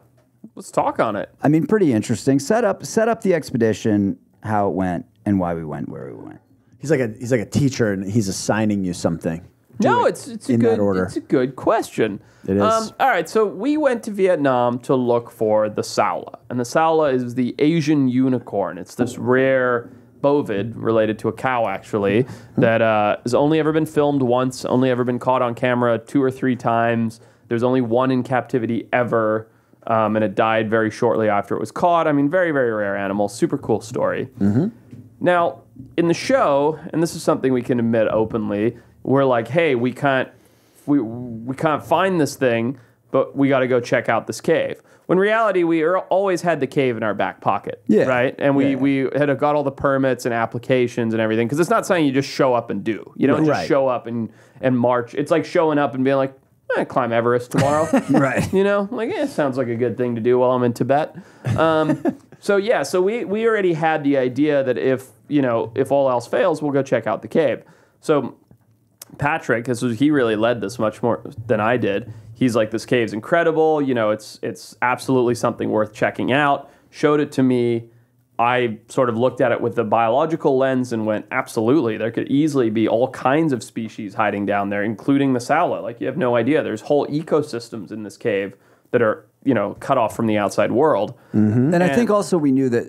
Let's talk on it. I mean, pretty interesting. Set up set up the expedition, how it went, and why we went where we went. He's like a he's like a teacher, and he's assigning you something. no, it it's it's a in good that order. it's a good question. It is. Um, all right, so we went to Vietnam to look for the Saola, and the Saola is the Asian unicorn. It's this rare bovid related to a cow, actually, that uh, has only ever been filmed once, only ever been caught on camera two or three times. There's only one in captivity ever. Um, and it died very shortly after it was caught. I mean, very, very rare animal. Super cool story. Now, in the show, and this is something we can admit openly, we're like, hey, we can't we we can't find this thing, but we got to go check out this cave. When reality, we are, always had the cave in our back pocket. Yeah. Right. And we, Yeah. we had got all the permits and applications and everything because it's not something you just show up and do. You don't just Right. show up and, and march. It's like showing up and being like, eh, climb Everest tomorrow. Right. You know, like, yeah, sounds like a good thing to do while I'm in Tibet. Um, so yeah, so we we already had the idea that if you know if all else fails, we'll go check out the cave. So Patrick, because he really led this much more than I did. He's like, this cave's incredible. You know, it's it's absolutely something worth checking out. Showed it to me. I sort of looked at it with the biological lens and went, absolutely, there could easily be all kinds of species hiding down there, including the Saola. Like you have no idea. There's whole ecosystems in this cave that are, you know, cut off from the outside world. Mm-hmm. And I think also we knew that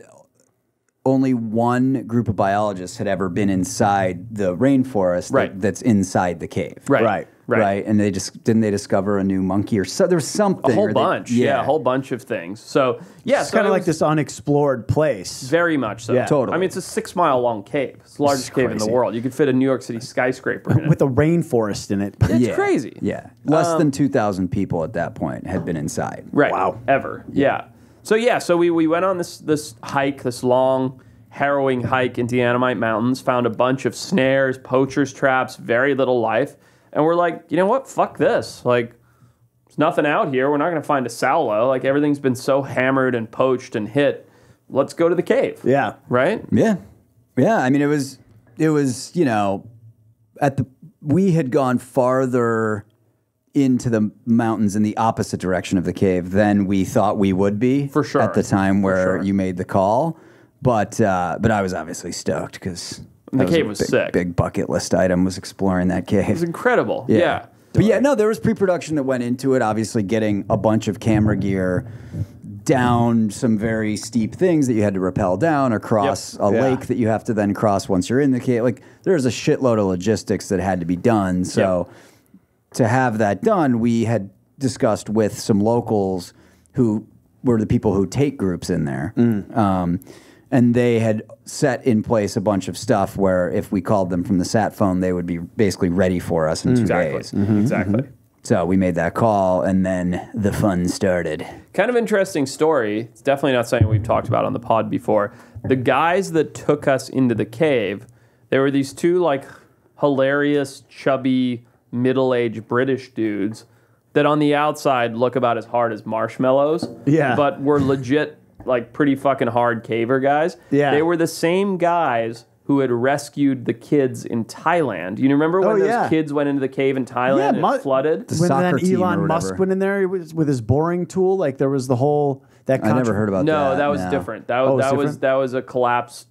only one group of biologists had ever been inside the rainforest that- that's inside the cave. Right. Right. Right. And they just didn't they discover a new monkey or so there was something. A whole or they- bunch. yeah. a whole bunch of things. So, yeah. It's so kind it of like this unexplored place. Very much so. Yeah. Totally. I mean, it's a six mile long cave. It's the largest cave in the world. You could fit a New York City skyscraper in it. with a rainforest in it. it's Yeah. crazy. Yeah. Less than um, 2,000 people at that point had been inside. Right. Wow. Ever. Yeah. So yeah, so we, we went on this this hike, this long, harrowing hike into the Annamite Mountains, found a bunch of snares, poachers traps, very little life. And we're like, you know what? Fuck this. Like there's nothing out here. We're not gonna find a Saola. Like everything's been so hammered and poached and hit. Let's go to the cave. Yeah. Right? Yeah. Yeah. I mean, it was, it was, you know, at the, we had gone farther into the mountains in the opposite direction of the cave than we thought we would be. For sure. At the time where sure. you made the call. But, uh, but I was obviously stoked because The cave was big, sick. Big bucket list item was exploring that cave. It was incredible. yeah. But yeah, no, there was pre-production that went into it. Obviously, getting a bunch of camera gear down some very steep things that you had to rappel down across Yep. a Yeah. lake that you have to then cross once you're in the cave. Like there's a shitload of logistics that had to be done. So to have that done, we had discussed with some locals who were the people who take groups in there. Um, and they had set in place a bunch of stuff where if we called them from the sat phone, they would be basically ready for us in two Exactly. days. Mm-hmm. Mm-hmm. Exactly. So we made that call, and then the fun started. kind of interesting story. It's definitely not something we've talked about on the pod before. The guys that took us into the cave, there were these two like hilarious, chubby, middle-aged British dudes that on the outside look about as hard as marshmallows. Yeah. But were legit like pretty fucking hard caver guys. Yeah. They were the same guys who had rescued the kids in Thailand. You remember when Oh, those yeah. kids went into the cave in Thailand Yeah, and mu- it flooded? The when soccer then team or Elon Musk whatever. went in there he was- with his boring tool, like there was the whole that. I never contra- heard about No, that. that was no. different. That, Oh, was it's that was different? that was a collapsed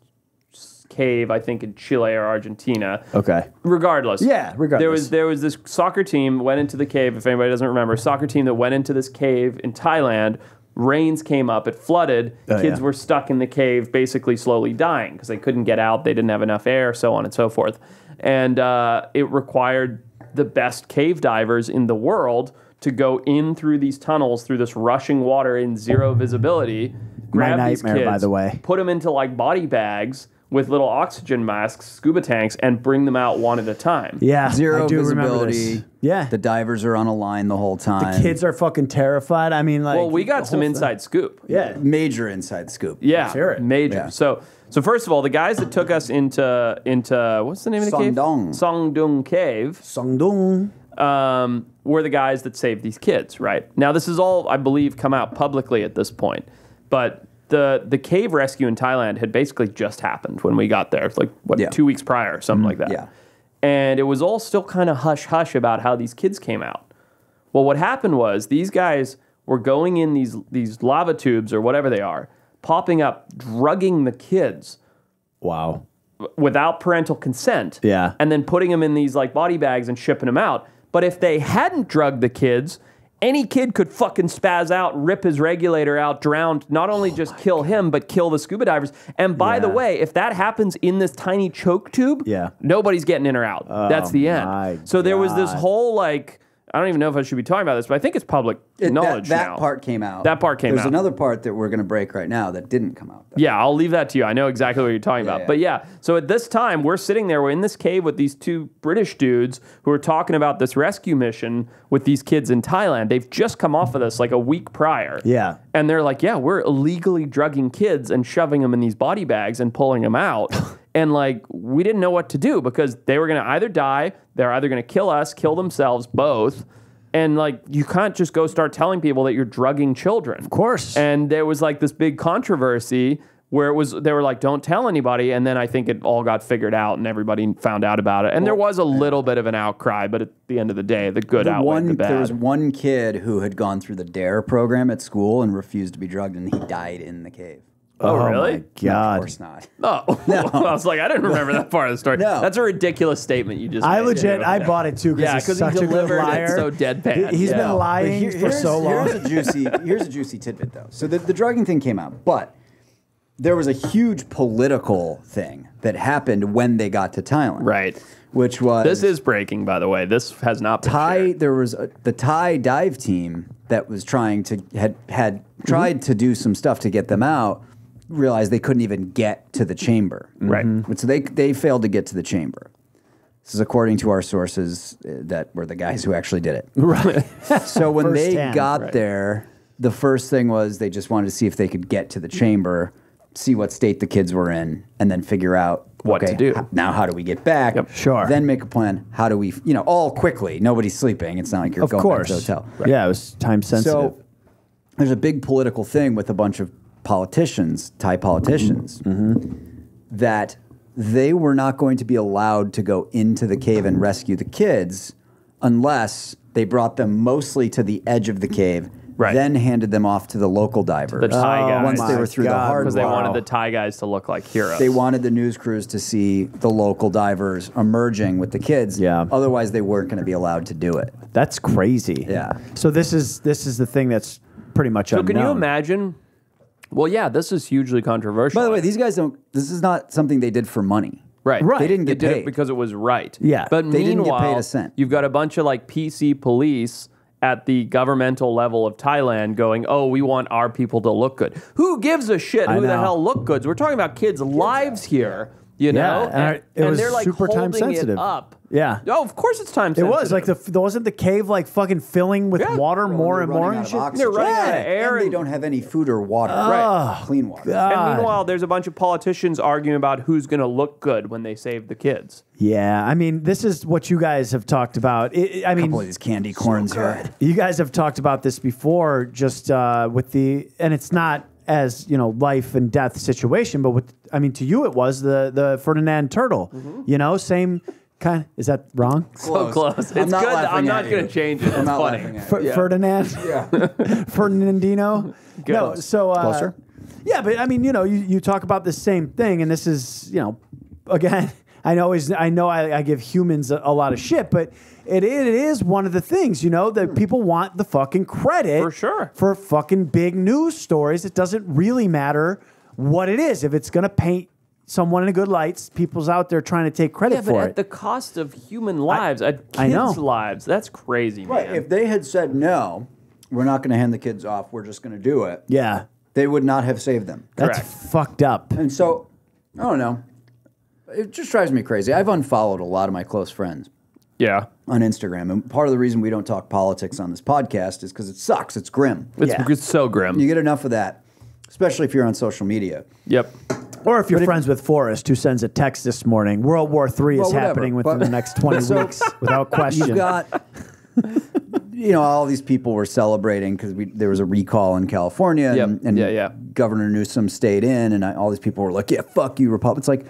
s- cave, I think, in Chile or Argentina. Okay. Regardless, Yeah, regardless. There was there was this soccer team went into the cave. If anybody doesn't remember, soccer team that went into this cave in Thailand. Rains came up, it flooded. Oh, Kids yeah. were stuck in the cave, basically slowly dying because they couldn't get out. They didn't have enough air, so on and so forth. And uh, it required the best cave divers in the world to go in through these tunnels through this rushing water in zero visibility. Grab these nightmare, by kids, the way. put them into like body bags with little oxygen masks, scuba tanks, and bring them out one at a time. Yeah, Zero I do remember visibility. this. Yeah, The divers are on a line the whole time. the kids are fucking terrified. I mean, like, Well, we got some whole thing. inside scoop. Yeah, Major inside scoop. Yeah, hear it. major. Yeah. So, so first of all, the guys that took us into into what's the name of the cave? Son Doong. Songdong Cave. Son Doong. um, were the guys that saved these kids, right? Now, this is all, I believe, come out publicly at this point, but the the cave rescue in Thailand had basically just happened when we got there, like what Yeah. two weeks prior, or something like mm-hmm. that. yeah. and it was all still kind of hush hush about how these kids came out. Well, what happened was these guys were going in these these lava tubes or whatever they are, popping up, drugging the kids Wow. without parental consent. Yeah. And then putting them in these like body bags and shipping them out. But if they hadn't drugged the kids, any kid could fucking spaz out, rip his regulator out, drown, not only just kill him, but kill the scuba divers. And by the way, if that happens in this tiny choke tube, Yeah. nobody's getting in or out. That's the end. So there was this whole like I don't even know if I should be talking about this, but I think it's public It- knowledge that, that now. part came out. That part came There's out. There's another part that we're going to break right now that didn't come out. though. Yeah, I'll leave that to you. I know exactly what you're talking about. yeah. But yeah, so at this time, we're sitting there, we're in this cave with these two British dudes who are talking about this rescue mission with these kids in Thailand. They've just come off of this like a week prior. Yeah. And they're like, yeah, we're illegally drugging kids and shoving them in these body bags and pulling them out. and like, we didn't know what to do because they were going to either die, they're either going to kill us, kill themselves, both. And like, you can't just go start telling people that you're drugging children. Of course. And there was like this big controversy where it was, they were like, don't tell anybody. And then I think it all got figured out and everybody found out about it. And there was a little bit of an outcry, but at the end of the day, the good The outweighed one, the bad. there was one kid who had gone through the DARE program at school and refused to be drugged, and he died in the cave. Oh, oh really? my No, God. of course not. Oh, I was like, I didn't remember that part of the story. No. That's a ridiculous statement you just made. I made. legit, I bought it too because Yeah, he's 'cause he such a good delivered it liar. so deadpan. He, has Yeah. been lying Here- for so long. Here's a juicy, here's a juicy tidbit though. So the, the drugging thing came out, but there was a huge political thing that happened when they got to Thailand. Right. Which was This is breaking, by the way. This has not been Thai. shared. There was a, the Thai dive team that was trying to had had tried to do some stuff to get them out. Realized they couldn't even get to the chamber. Right. But So they they failed to get to the chamber. This is according to our sources uh, that were the guys who actually did it. right. So when they Firsthand, got right. there, the first thing was they just wanted to see if they could get to the chamber, see what state the kids were in, and then figure out What okay, to do. h- now, how do we get back? Yep. Sure. Then make a plan. How do we, you know, all quickly. Nobody's sleeping. It's not like you're Of going course. back to the hotel. Yeah, it was time sensitive. So there's a big political thing with a bunch of politicians, Thai politicians, mm-hmm. that they were not going to be allowed to go into the cave and rescue the kids unless they brought them mostly to the edge of the cave, Right. then handed them off to the local divers. The Thai Oh guys. Once they were through God. the hard Because they part. wanted the Thai guys to look like heroes. They wanted the news crews to see the local divers emerging with the kids. Yeah. Otherwise, they weren't going to be allowed to do it. That's crazy. Yeah. So this is this is the thing that's pretty much So unknown. can you imagine? Well, yeah, this is hugely controversial. By the way, these guys don't. This is not something they did for money. Right. Right. They didn't get did paid. it because it was right. Yeah. But They didn't get paid meanwhile, a cent. you've got a bunch of like PC police at the governmental level of Thailand going, "Oh, we want our people to look good." Who gives a shit I who the hell look goods? We're talking about kids' lives here, you Yeah, know? and I- it was they're like super time holding it sensitive. up. Yeah. Oh, of course it's time Sensitive. It was like the wasn't the cave like fucking filling with Yeah. water Well, more and more out and of shit. oxygen. They're running out of Yeah, air and they don't have any food or water. Right. Clean water. God. And meanwhile, there's a bunch of politicians arguing about who's going to look good when they save the kids. Yeah, I mean, this is what you guys have talked about. It, I mean, couple of these candy corns here. you guys have talked about this before, just uh, with the, and it's not as you know life and death situation, but with, I mean, to you it was the the Ferdinand turtle. Mm-hmm. You know, same kind. Is that wrong? So close. It's I'm not good. I'm not going to change it. It's I'm not funny. laughing at Fer- Yeah. Ferdinand. Yeah. Ferdinandino. Good. No, so uh, Closer? Yeah, but I mean, you know, you, you talk about the same thing, and this is, you know, again, I know is I know I, I give humans a, a lot of shit, but it, it is one of the things, you know, that people want the fucking credit For sure. for fucking big news stories. It doesn't really matter what it is if it's going to paint someone in a good light. People's out there trying to take credit Yeah, but for at it. the cost of human lives, at I know. kids' lives, that's crazy, Right. man. If they had said no, we're not going to hand the kids off. We're just going to do it. yeah, They would not have saved them. that's Correct. fucked up. And so, I don't know. It just drives me crazy. I've unfollowed a lot of my close friends yeah, on Instagram, and part of the reason we don't talk politics on this podcast is because it sucks. It's grim. it's, Yeah. it's so grim. You get enough of that, especially if you're on social media. yep. Or if you're friends with Forrest, who sends a text this morning, World War III is whatever, happening within but- the next 20 So- weeks, without question. You've got, you know, all these people were celebrating because there was a recall in California, Yep. and, and Yeah, yeah. Governor Newsom stayed in, and I, all these people were like, "Yeah, fuck you, Republicans." Like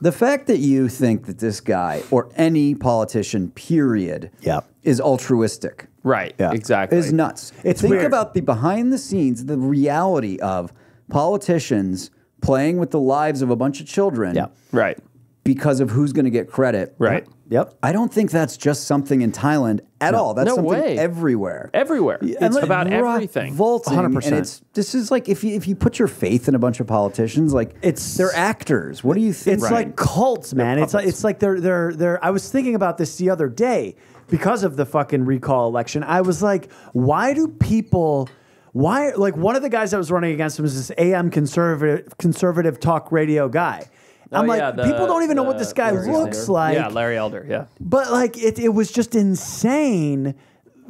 the fact that you think that this guy or any politician, period, Yep. is altruistic Right. Yeah. Exactly. is nuts. It's Think weird. about the behind the scenes, the reality of politicians playing with the lives of a bunch of children Yeah. Right. because of who's going to get credit. Right. Yep. I don't think that's just something in Thailand at all. That's No something way. everywhere. Everywhere. and it's like, about everything. Vaulting, 100%. And it's this is like if you if you put your faith in a bunch of politicians, like It's- they're actors. What do you think? It's like cults, man. It's like it's like they're they're they're. I was thinking about this the other day because of the fucking recall election. I was like, why do people? Why like one of the guys that was running against him was this AM conservative conservative talk radio guy. I'm Oh, like, yeah, the- people don't even know what this guy Larry looks Elder. like. yeah, Larry Elder. Yeah. But like it, it was just insane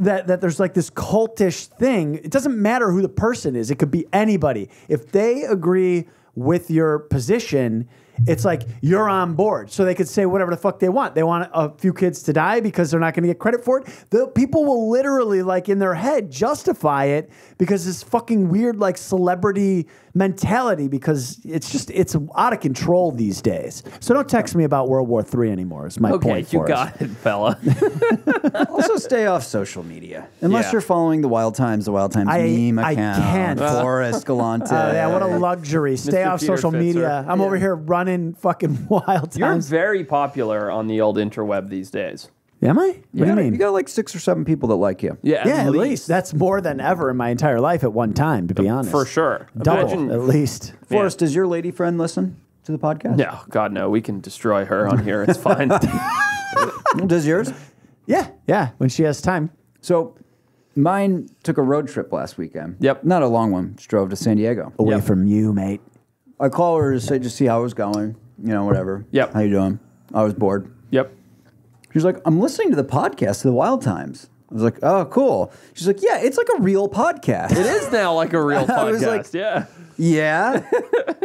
that that there's like this cultish thing. It doesn't matter who the person is. It could be anybody. If they agree with your position, it's like you're on board. So they could say whatever the fuck they want. They want a few kids to die because they're not going to get credit for it. The people will literally like in their head justify it because this fucking weird like celebrity mentality because it's just it's out of control these days. So don't text me about World War III anymore. Is my Okay, point. you for us. got it, fella. also, stay off social media unless Yeah. you're following the Wild Times, the Wild Times I- meme I account. can't. Forrest Galante. Oh, yeah, what a luxury. Stay Mr. off Peter social Fitzer. media. I'm over here running fucking wild Times. You're times. very popular on the old interweb these days. Am I? What do you mean? You got like six or seven people that like you. Yeah, yeah, at least. That's more than ever in my entire life at one time, to be honest. for sure. Double, Imagine- at least. Forrest, does your lady friend listen to the podcast? No, God, no. We can destroy her on here. It's fine. Does yours? Yeah, yeah, when she has time. So, mine took a road trip last weekend. Yep. Not a long one. Just drove to San Diego. Away Yep. from you, mate. I call her to say, just see how it was going. You know, whatever. Yep. How you doing? I was bored. yep. She's like, I'm listening to the podcast, The Wild Times. I was like, oh, cool. She's like, yeah, it's like a real podcast. It is now like a real I was podcast. like- yeah. Yeah.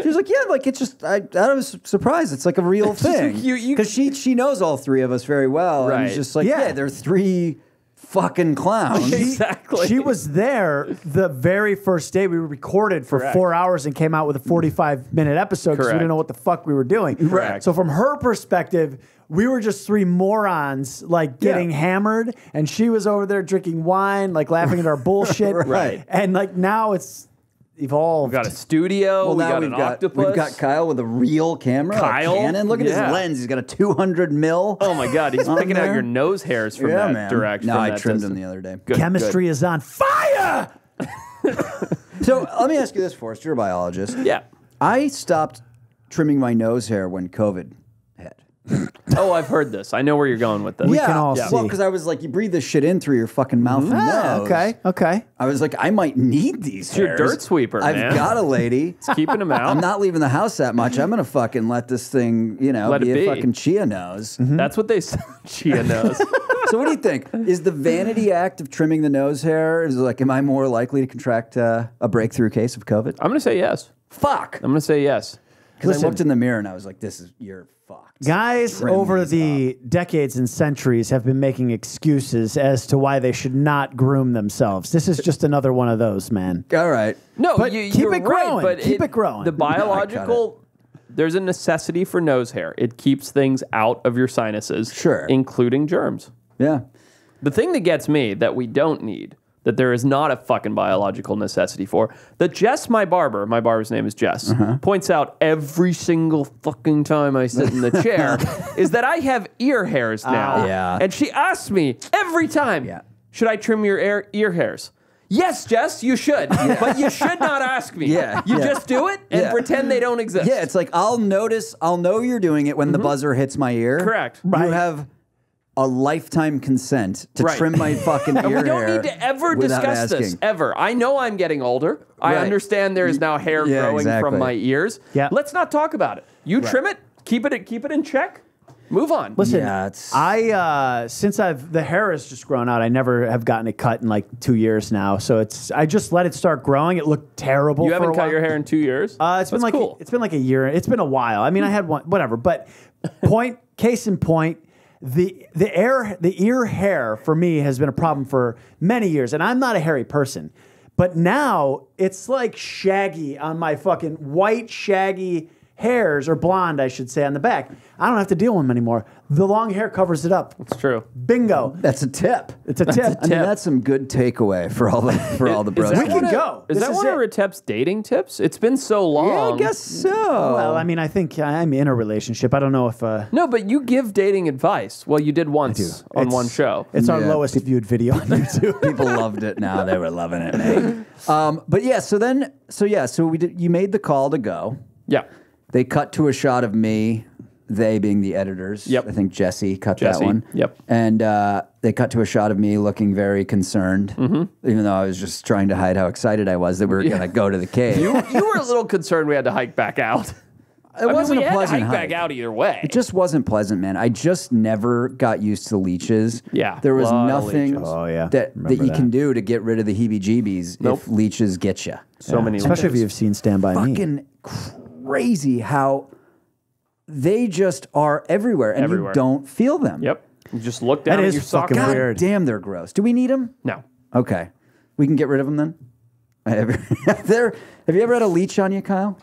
she was like, yeah, like it's just, I, I was surprised. It's like a real thing. you- you- Because she, she knows all three of us very well. And Right. it's just like, Yeah. yeah, they're three fucking clowns. She- Exactly. She was there the very first day we recorded for Correct. four hours and came out with a 45 minute episode because we Correct. didn't know what the fuck we were doing. Correct. So, from her perspective, we were just three morons like getting Yeah. hammered, and she was over there drinking wine, like laughing at our bullshit. Right. And like now it's evolved. we've got a studio. Well, we now got we've an got octopus. we've got Kyle with a real camera, a Kyle? Canon. Look at Yeah. his lens. He's got a 200 mil. Oh my God, he's On picking out your nose hairs from yeah, that man. direction. No, I that trimmed distance. him the other day. Good, Chemistry is on fire. So let me ask you this, Forrest. You're a biologist. Yeah. I stopped trimming my nose hair when COVID hit. Oh, I've heard this. I know where you're going with this. We can all Well, see. because I was like, you breathe this shit in through your fucking mouth and Ah, nose. okay, okay. I was like, I might need these. your hairs. dirt sweeper, I've man. got a lady. It's keeping them out. I'm not leaving the house that much. I'm gonna fucking let this thing, you know, Let it be a fucking chia nose. That's what they say. Chia nose. so what do you think? Is the vanity act of trimming the nose hair is like, am I more likely to contract uh, a breakthrough case of COVID? I'm gonna say yes. Fuck. I'm gonna say yes. Because I looked in the mirror and I was like, this is you're fucked. Guys Trim over these the decades and centuries have been making excuses as to why they should not groom themselves. This is just another one of those, man. All right. No, But you, keep you're it right, growing. but Keep it growing. The No, I got biological, there's a necessity for nose hair. It keeps things out of your sinuses, Sure. including germs. Yeah. The thing that gets me that we don't need, that there is not a fucking biological necessity for, that Jess, my barber, my barber's name is Jess, Uh-huh. points out every single fucking time I sit in the chair, is that I have ear hairs now. Ah. Yeah. And she asks me every time, Yeah. should I trim your ear, ear hairs? Yes, Jess, you should. But you should not ask me. Yeah, You yeah. just do it and Yeah. pretend they don't exist. Yeah, it's like I'll notice, I'll know you're doing it when the buzzer hits my ear. Correct. You Right. have a lifetime consent to Right. trim my fucking ear And we don't hair need to ever without discuss this ever. I know I'm getting older. I understand there is now hair Yeah, growing exactly. from my ears. Yeah. Let's not talk about it. You trim it, keep it keep it in check. Move on. Listen, Yeah, it's- I uh, since I've the hair has just grown out. I never have gotten it cut in like two years now. So it's I just let it start growing. It looked terrible. you for haven't a cut while. your hair in two years. Uh, it's been like cool. it's been like a year. It's been a while. I mean, I had one, whatever. But point, case in point, the the air, the ear hair for me has been a problem for many years, and I'm not a hairy person. But now it's like shaggy on my fucking white shaggy hairs or blonde, I should say, on the back. I don't have to deal with them anymore. The long hair covers it up. That's true. Bingo. That's a tip. It's a tip. I mean, that's some good takeaway for all the for all the Is bros. We can go. Is This that is one of it. Retep's dating tips? It's been so long. yeah. I guess so. Well, I mean, I think I'm in a relationship. I don't know if uh, No, but you give dating advice. Well, you did once on It's- one show. It's our Yeah. lowest viewed video on YouTube. People loved it. Now they were loving it. mate. Um, but yeah, so then, so yeah, so we did. You made the call to go. Yeah. They cut to a shot of me they being the editors. Yep. I think Jesse cut Jesse, that one. yep. And uh, they cut to a shot of me looking very concerned, Mm-hmm. even though I was just trying to hide how excited I was that we were going to go to the cave. You, you were a little concerned we had to hike back out. it wasn't we a had pleasant to hike, hike. back out either way. It just wasn't pleasant, man. I just never got used to leeches. Yeah, There was nothing. Oh, yeah. that, that you that. can do to get rid of the heebie jeebies Nope. if leeches get you. so many, Especially if you've seen Stand By Me. Fucking crazy how they just are everywhere and Everywhere. you don't feel them. Yep. You just look down That at is your sock. fucking God Weird. damn, they're gross. Do we need them? No. Okay. We can get rid of them then? Have, there, have you ever had a leech on you, Kyle?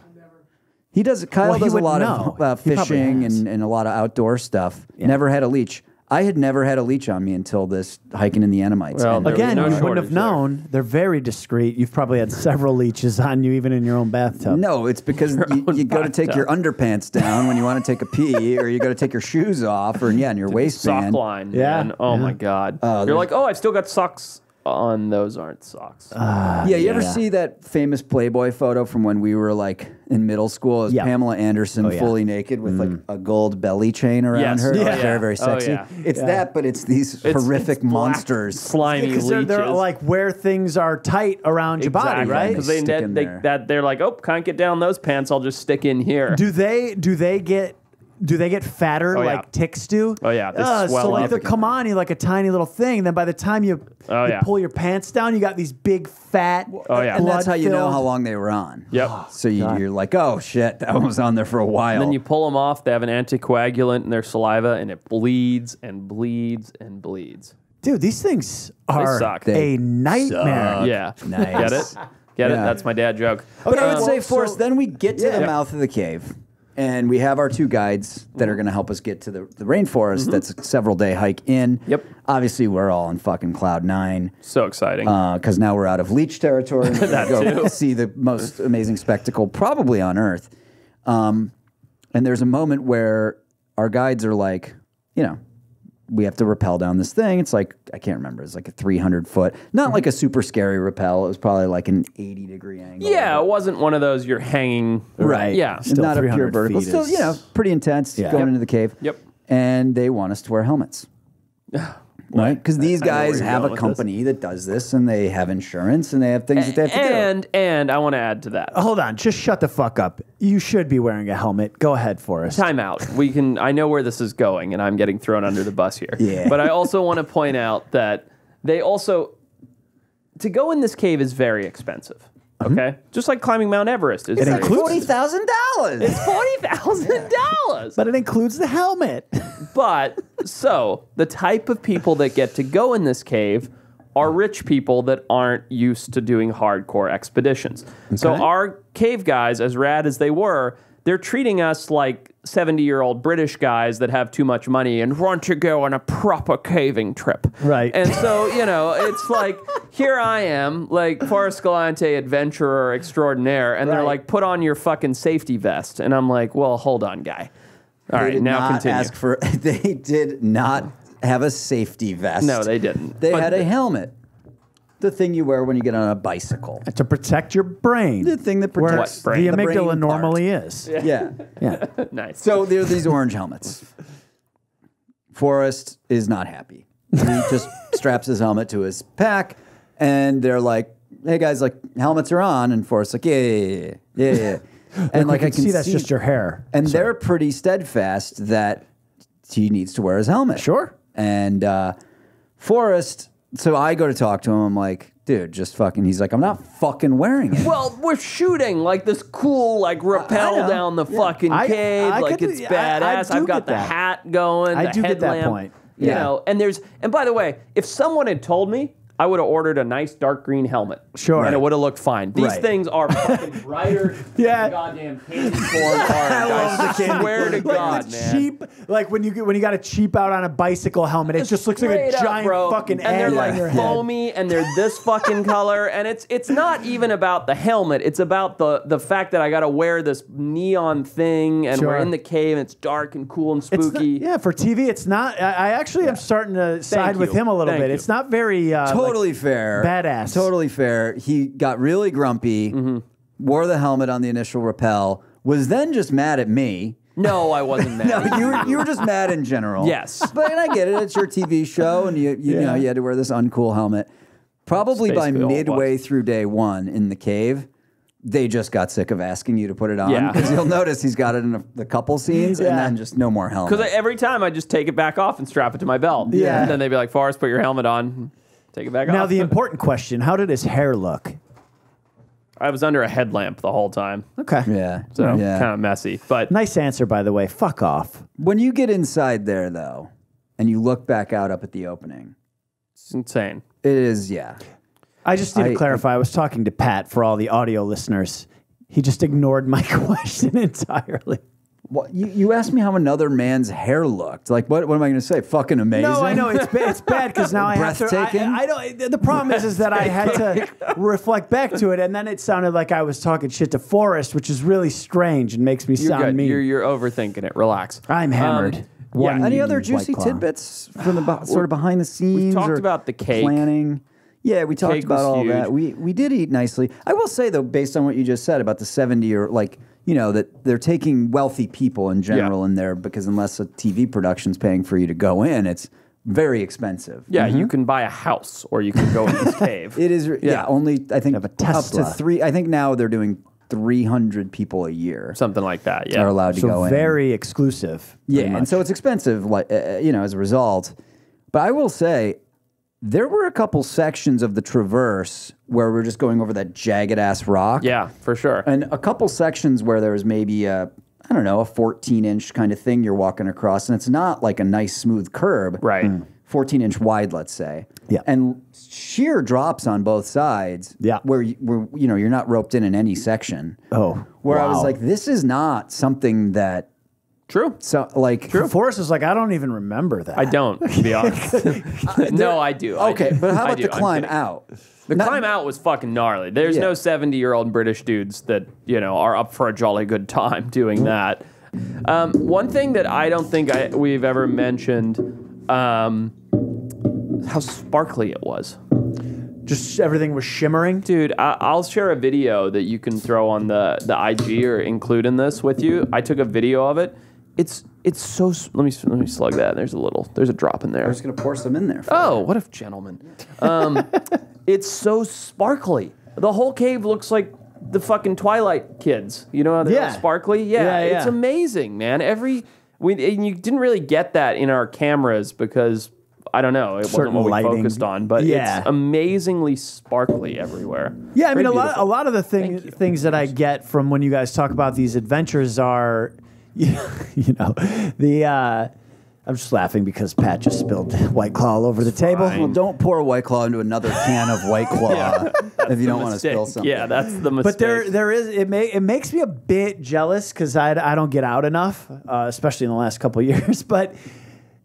He does. Kyle Well, he does a would lot know. of uh, He probably fishing has. and, and a lot of outdoor stuff. Never had a leech. I had never had a leech on me until this hiking in the Annamites. Well, And there was Again, no you wouldn't shortage have there. known. They're very discreet. You've probably had several leeches on you, even in your own bathtub. no, it's because you, you go to take your underpants down when you want to take a pee, or you go to take your shoes off, or yeah, in your Sock waistband. line. Yeah, Man. Oh yeah. my God. Oh, You're like, oh, I've still got socks on. Those aren't socks. Ah, yeah, you ever Yeah. see that famous Playboy photo from when we were like in middle school? Is Yeah. Pamela Anderson Oh, yeah. fully naked with like mm. a gold belly chain around Yes. her. Oh, yeah. It Yeah. Very, very Oh, sexy. yeah. It's Yeah. that, but it's these It's- horrific it's black, monsters. slimy because they're, leeches. they're like where things are tight around your body, right? Because they, they, they that they're like, oh, can't get down those pants. I'll just stick in here. Do they do they get do they get fatter Oh, yeah. like ticks do? Oh, yeah, they Uh, swell so like up. they'll come on you like a tiny little thing. Then by the time you, Oh, you yeah. pull your pants down, you got these big fat. Oh, yeah. and that's how you know how long they were on. Yep. So you, you're like, oh shit, that one was on there for a while. And then you pull them off. They have an anticoagulant in their saliva, and it bleeds and bleeds and bleeds. Dude, these things are suck. a nightmare. Yeah. Nice. Get it? Get it? That's my dad joke. But I would well, say, so- then we get to the Yeah. mouth of the cave, and we have our two guides that are mm-hmm. going to help us get to the, the rainforest. Mm-hmm. That's a several day hike in. Yep. Obviously, we're all on fucking cloud nine So exciting. Uh, because now we're out of leech territory. and we're go too. see the most amazing spectacle probably on Earth. Um, and there's a moment where our guides are like, you know, we have to rappel down this thing. It's like I can't remember. It's like a 300 foot, not mm-hmm. like a super scary rappel. It was probably like an 80 degree angle. yeah, it wasn't one of those you're hanging. Right. Yeah. Still not a pure vertical. feet Still, you know, pretty intense Yeah. going Yep. into the cave. Yep. And they want us to wear helmets. right? Because these I guys you're have a going this. company that does this and they have insurance and they have things that they have to do. And and I want to add to that. Hold on, just shut the fuck up. You should be wearing a helmet. Go ahead, Forrest. Time out. We can. I know where this is going, and I'm getting thrown under the bus here. Yeah. But I also want to point out that they also to go in this cave is very expensive. Mm-hmm. Okay, just like climbing Mount Everest is. It very includes- Forty thousand dollars. It's forty thousand dollars. But it includes the helmet. But so the type of people that get to go in this cave are rich people that aren't used to doing hardcore expeditions. So Okay. our cave guys, as rad as they were, they're treating us like 70 year old British guys that have too much money and want to go on a proper caving trip. Right. And so, you know, it's like, here I am, like Forrest Galante, adventurer extraordinaire, and they're like, put on your fucking safety vest. And I'm like, well, hold on, guy. All They right, did now not continue. ask for. They did not have a safety vest. No, they didn't. They But had a helmet. The thing you wear when you get on a bicycle. to protect your brain. The thing that where protects brain? the the brain amygdala part. normally is. Yeah. Yeah. nice. So there are these orange helmets. Forrest is not happy. He just straps his helmet to his pack, and they're like, "Hey guys, like helmets are on," and Forrest's like, "Yeah, yeah, yeah, yeah, yeah." yeah." and like I I can see that's just your hair. and they're pretty steadfast that he needs to wear his helmet. Sure. And uh, Forrest, so I go to talk to him. I'm like, dude, just fucking. He's like, I'm not fucking wearing it. Well, we're shooting like this cool, like rappel know. down the fucking I- cave, I like could- it's I- I badass. do I've got the that. hat going. I the do get that headlamp, point. You Yeah. know, and there's and by the way, if someone had told me. I would have ordered a nice dark green helmet. Sure. And it would have looked fine. These Right. things are fucking brighter Yeah. than goddamn candy corn orange. I swear to Like God, the man. cheap, like when you get- when you got to cheap out on a bicycle helmet, it just looks like a up, giant bro. fucking and they're like head. foamy and they're this fucking color and it's it's not even about the helmet it's about the the fact that I got to wear this neon thing and we're in the cave and it's dark and cool and not- spooky yeah, for TV, it's not. I, I actually am starting to side with him a little Thank bit. you. It's not very uh, like- totally fair. badass. Totally fair. He got really grumpy, Mm-hmm. wore the helmet on the initial rappel, was then just mad at me No, I wasn't mad. No, you were, you were just mad in general. Yes. But and I get it. It's your TV show, and you, you, know, you had to wear this uncool helmet. Probably by basically all it midway through day one in the cave, they just got sick of asking you to put it on. Yeah. Because you'll notice he's got it in a, the couple scenes, and then just no more helmet. Because every time I just take it back off and strap it to my belt. Yeah. And then they'd be like, Forrest, put your helmet on. Take it back Now off. the important question: How did his hair look? I was under a headlamp the whole time. Okay. yeah. So yeah. kind of messy. But Nice answer, by the way. Fuck off. When you get inside there, though, and you look back out up at the opening, it's insane. it is, yeah. I just need I- to clarify. I was talking to Pat for all the audio listeners. He just ignored my question entirely. Well, you, you asked me how another man's hair looked. Like, what, what am I going to say? Fucking amazing. No, I know it's ba- it's bad because now I have to. Breathtaking? I, I don't. The problem is, is that I had to reflect back to it, and then it sounded like I was talking shit to Forrest, which is really strange and makes me You're sound good. mean. You're, you're overthinking it. Relax. I'm hammered. Um, One yeah. Any other White juicy Claw. tidbits from the be- sort of behind the scenes? We talked or about the cake. planning. Yeah, we talked Cake about was all huge. that. We we did eat nicely. I will say though, based on what you just said about the seventy or like you know that they're taking wealthy people in general in there because unless a TV production's paying for you to go in, it's very expensive. Yeah, you can buy a house or you can go in this cave. It is. Yeah, Yeah. only I think a up to three. I think now they're doing three hundred people a year Something like that. Yeah. are allowed to so go in. very exclusive. Yeah, pretty and so it's expensive, like uh, you know, as a result. But I will say, there were a couple sections of the traverse where we're just going over that jagged ass rock. Yeah, for sure. and a couple sections where there was maybe a, I don't know, a 14 inch kind of thing you're walking across, and it's not like a nice smooth curb, Right. Hmm. 14 inch wide, let's say. Yeah. and sheer drops on both sides. Yeah. where you, where you know you're not roped in in any section. Oh, where I was like, this is not something that. True. So like True. Forrest is like, I don't even remember that. I don't, to be honest. no, I do. I Okay, do. but how about the climb out? The Not- climb out was fucking gnarly. There's Yeah. no 70 year old British dudes that, you know, are up for a jolly good time doing that. Um, one thing that I don't think I, we've ever mentioned um, how sparkly it was. Just everything was shimmering. Dude, I, I'll share a video that you can throw on the, the IG or include in this with you. I took a video of it. It's it's so. Let me let me slug that. There's a little. There's a drop in there. I'm just gonna pour some in there. Oh, what a gentleman. Um, it's so sparkly. The whole cave looks like the fucking Twilight kids. You know how they're all Yeah. sparkly? Yeah, Yeah, it's amazing, man. Every we and you didn't really get that in our cameras because I don't know, it Certain wasn't what we lighting. focused on, but Yeah. it's amazingly sparkly everywhere. Yeah, I mean, Very a lot, beautiful. a lot of the thing, things that I get from when you guys talk about these adventures are, you know, you know the. Uh, I'm just laughing because Pat just spilled White Claw all over the table. Well, don't pour white claw into another can of white claw if you don't want to spill something. Yeah, that's the mistake. But there, there is it. May, it makes me a bit jealous because I, I don't get out enough, uh, especially in the last couple of years. But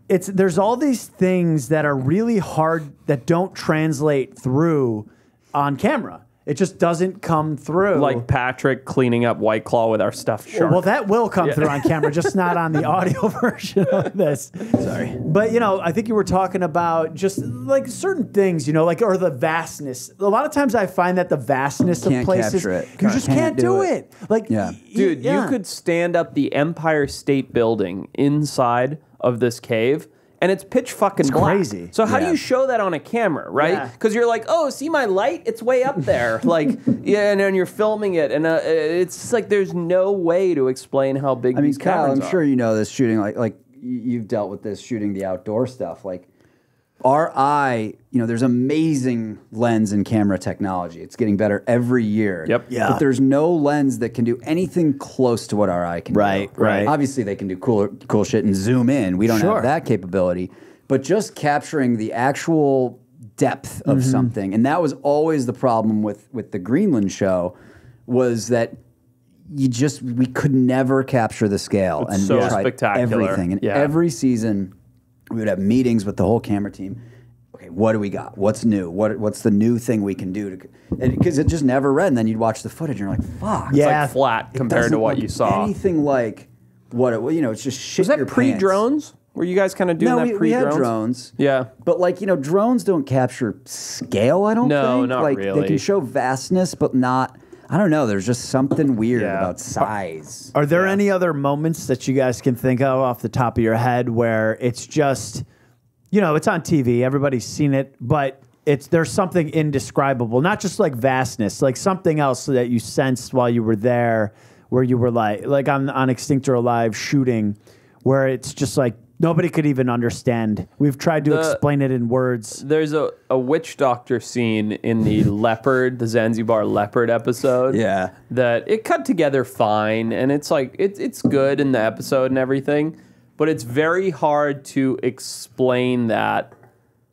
it's there's all these things that are really hard that don't translate through on camera. It just doesn't come through. like Patrick cleaning up White Claw with our stuffed shark. Well, that will come through on camera, just not on the audio version of this. Sorry. But, you know, I think you were talking about just like certain things, you know, like, or the vastness. A lot of times I find that the vastness Can't of places, capture it. you just Can't can't, do do it. it. Like, Yeah. y- Dude, yeah. you could stand up the Empire State Building inside of this cave. And it's pitch fucking black. crazy. So how Yeah. do you show that on a camera, right? Yeah. Because you're like, oh, see my light? It's way up there. like, yeah, and then you're filming it, and uh, it's just like there's no way to explain how big I mean, these Kyle, I'm are. sure you know this shooting, like like you've dealt with this shooting the outdoor stuff. Like our eye, you know, there's amazing lens and camera technology. It's getting better every year. Yep. Yeah. But there's no lens that can do anything close to what our eye can Right, do. right. right. Obviously, they can do cool cool shit and zoom in. We don't Sure. have that capability. But just capturing the actual depth Mm-hmm. of something, and that was always the problem with with the Greenland show, was that you just we could never capture the scale It's and so we tried spectacular. everything and Yeah. every season we would have meetings with the whole camera team okay what do we got what's new what what's the new thing we can do to because it just never read and then you'd watch the footage and you're like fuck It's Yeah. like flat compared to what look you saw. anything like what it you know it's just shit Was that your pre pants. drones? Were you guys kind of doing no that we, we pre had drones? drones Yeah. but like you know drones don't capture scale i don't No, think not like they can show vastness but not I don't know. There's just something weird Yeah. about size. Are there any other moments that you guys can think of off the top of your head where it's just, you know, it's on TV, everybody's seen it, but it's there's something indescribable, not just like vastness, like something else that you sensed while you were there, where you were like, like on on Extinct or Alive shooting, where it's just like nobody could even understand. We've tried to The- explain it in words. There's a, a witch doctor scene in the leopard, the Zanzibar leopard episode. Yeah. That it cut together fine, and it's like it's it's good in the episode and everything, but it's very hard to explain that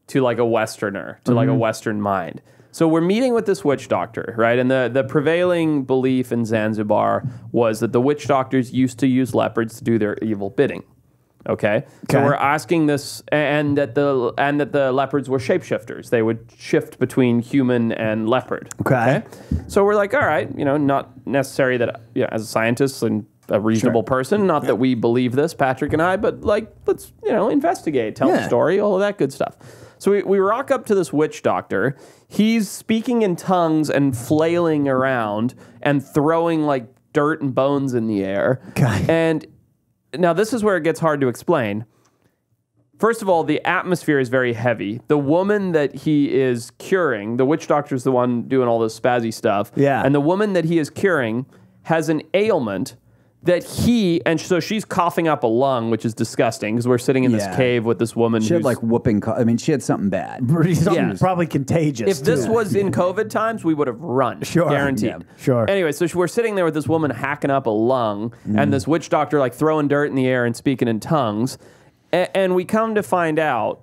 to like a Westerner, to like a mm-hmm. Western mind. So we're meeting with this witch doctor, right? And the, the prevailing belief in Zanzibar was that the witch doctors used to use leopards to do their evil bidding. Okay? So we're asking this and that the and that the leopards were shapeshifters. They would shift between human and leopard. Okay. So we're like, all right, you know, not necessary that you know, as a scientist and a reasonable person, not that we believe this, Patrick and I, but like, let's you know, investigate, tell the story, all of that good stuff. So we, we rock up to this witch doctor. He's speaking in tongues and flailing around and throwing like dirt and bones in the air. Okay. And now this is where it gets hard to explain. First of all, the atmosphere is very heavy. The woman that he is curing, the witch doctor is the one doing all this spazzy stuff. Yeah. And the woman that he is curing has an ailment that he, and so she's coughing up a lung, which is disgusting because we're sitting in Yeah. this cave with this woman She had like whooping. Co- I mean, she had something bad. Something Yeah. Probably contagious. If this too. was in COVID times, we would have run. Sure. Guaranteed. Yeah, sure. Anyway, so we're sitting there with this woman hacking up a lung Mm. and this witch doctor like throwing dirt in the air and speaking in tongues. A- and we come to find out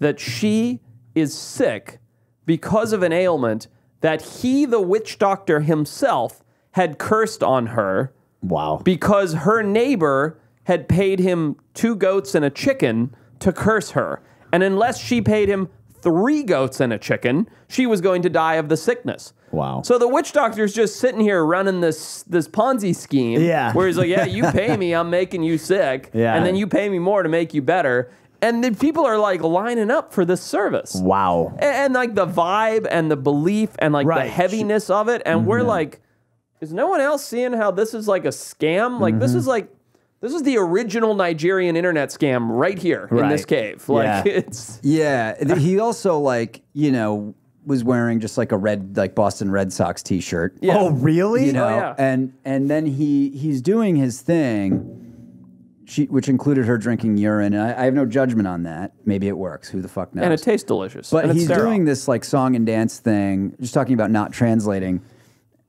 that she is sick because of an ailment that he, the witch doctor himself, had cursed on her wow. because her neighbor had paid him two goats and a chicken to curse her. And unless she paid him three goats and a chicken, she was going to die of the sickness. Wow. So the witch doctor's just sitting here running this this Ponzi scheme. Yeah. Where he's like, Yeah, you pay me, I'm making you sick. Yeah. And then you pay me more to make you better. And the people are like lining up for this service. wow. And, and, like the vibe and the belief and like the heaviness of it. And mm-hmm. we're like, is no one else seeing how this is like a scam? Like this mm-hmm. is like this is the original Nigerian internet scam right here in this cave. Like Yeah. it's Yeah, he also like you know was wearing just like a red like Boston Red Sox T-shirt. Yeah. Oh, really? you know, oh, yeah. and and then he he's doing his thing, she, which included her drinking urine. And I, I have no judgment on that. Maybe it works. Who the fuck knows? and it tastes delicious. But and he's sterile. doing this like song and dance thing, just talking about not translating.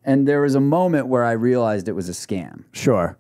And there was a moment where I realized it was a scam. Sure.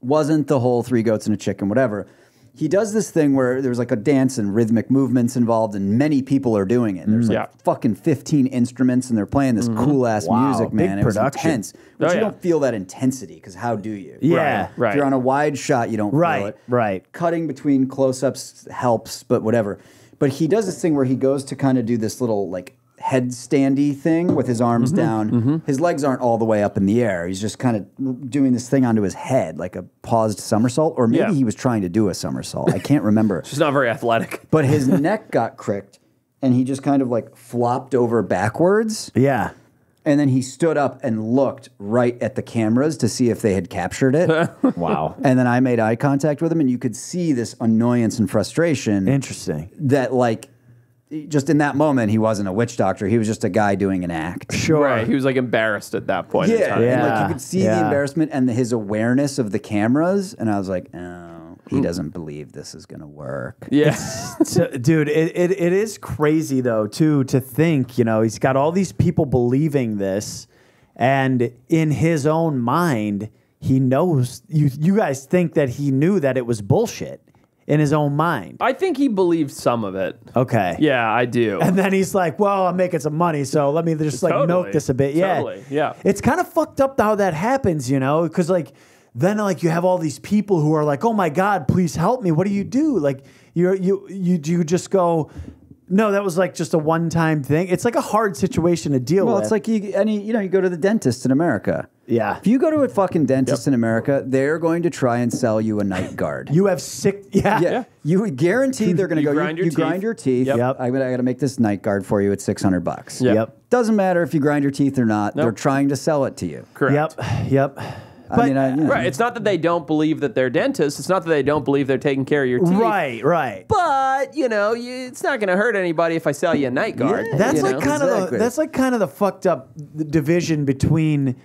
Wasn't the whole three goats and a chicken, whatever. He does this thing where there's like a dance and rhythmic movements involved, and many people are doing it. And there's mm-hmm. like Yeah. fucking 15 instruments, and they're playing this mm-hmm. cool ass Wow, music, big man. It was production. intense. Oh, but Oh, you yeah. don't feel that intensity because how do you? Yeah. Right. If you're on a wide shot, you don't feel Right, it. right. Cutting between close-ups helps, but whatever. But he does this thing where he goes to kind of do this little like headstandy thing with his arms Mm-hmm, down. His legs aren't all the way up in the air. He's just kind of doing this thing onto his head, like a paused somersault, or maybe Yeah. he was trying to do a somersault. I can't remember. She's not very athletic. but his neck got cricked, and he just kind of like flopped over backwards. Yeah. And then he stood up and looked right at the cameras to see if they had captured it. Wow. And then I made eye contact with him, and you could see this annoyance and frustration Interesting. that, like, just in that moment, he wasn't a witch doctor. He was just a guy doing an act. Sure. Right. He was like embarrassed at that point. in Yeah, and like Yeah, you could see the embarrassment and the, his awareness of the cameras, and I was like, oh, he hmm. doesn't believe this is gonna work. Yeah. So, dude, it, it, it is crazy though too to think. You know, he's got all these people believing this, and in his own mind, he knows. You you guys think that he knew that it was bullshit in his own mind. I think he believed some of it. Okay. Yeah, I do. And then he's like, "Well, I'm making some money, so let me just like Totally. milk this a bit." Yeah, Totally, yeah. It's kind of fucked up how that happens, you know, because like then like you have all these people who are like, "Oh my god, please help me! What do you do?" Like you you you do you just go. No, that was like just a one-time thing. It's like a hard situation to deal Well, with. it's like you any you know you go to the dentist in America. Yeah. If you go to a fucking dentist in America, they're going to try and sell you a night guard. you have sick. Yeah. yeah, you guarantee they're going to go. grind you your you grind teeth. your teeth. Yep. Yep. I, I got to make this night guard for you at six hundred bucks. Yep. Yep. Doesn't matter if you grind your teeth or not. They're trying to sell it to you. Correct. Yep. Yep. I mean, I, you know, Right. It's not that they don't believe that they're dentists. It's not that they don't believe they're taking care of your teeth. Right. Right. But you know, you, it's not going to hurt anybody if I sell you a night guard. Yeah. That's like know? kind of the, that's like kind of the fucked up division between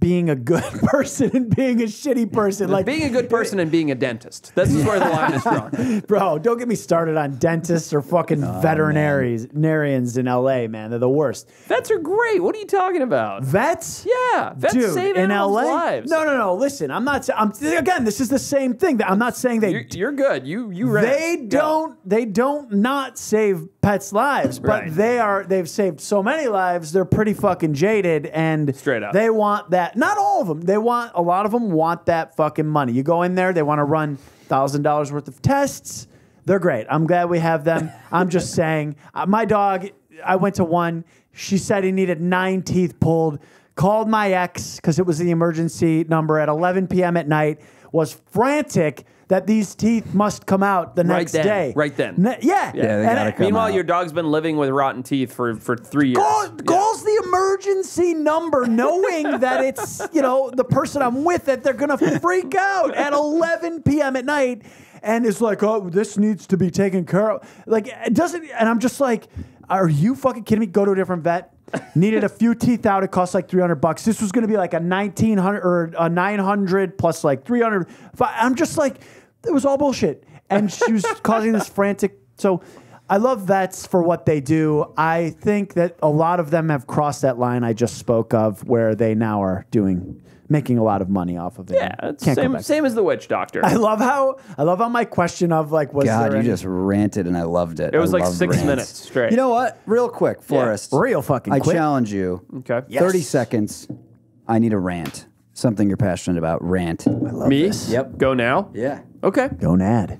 being a good person and being a shitty person. Like being a good person and being a dentist. This is where the line is drawn. Bro, don't get me started on dentists or fucking oh, veterinarians in LA, man. They're the worst. Vets are great. What are you talking about? Vets? Yeah, vets Dude, save in LA? lives. No, no, no. Listen, I'm not. sa- I'm again. This is the same thing. I'm not saying they You're, you're good. You you ran. they Go. don't they don't not save pets' lives, but Right. they are they've saved so many lives. They're pretty fucking jaded, and Straight up. they want that. Not all of them. They want a lot of them want that fucking money. You go in there, they want to run thousand dollars worth of tests. They're great. I'm glad we have them. I'm just saying, uh, my dog. I went to one. She said he needed nine teeth pulled. Called my ex because it was the emergency number at 11 p.m. at night. Was frantic that these teeth must come out the Right next then. day. Right then. Ne- yeah. Yeah, they And come Meanwhile, out. your dog's been living with rotten teeth for for three years. Call, Yeah. calls the emergency number knowing that it's, you know, the person I'm with that they're going to freak out at 11 p.m. at night and is like, oh, this needs to be taken care of. Like, it doesn't, and I'm just like, are you fucking kidding me? Go to a different vet. Needed a few teeth out. It cost like 300 bucks. This was going to be like a 1900 or a 900 plus like 300. I'm just like, it was all bullshit. And she was causing this frantic. So I love vets for what they do. I think that a lot of them have crossed that line I just spoke of where they now are doing, making a lot of money off of it. Yeah, it's Can't same same as the witch doctor. I love how I love how my question of like was God, you any- just ranted and I loved it. It was I like love six rants. minutes straight. You know what? Real quick, Forrest. real fucking I quick. challenge you. Okay. Yes. 30 seconds. I need a rant. Something you're passionate about. Rant. Me? this. Yep. Go now. Yeah. Okay. Gonad.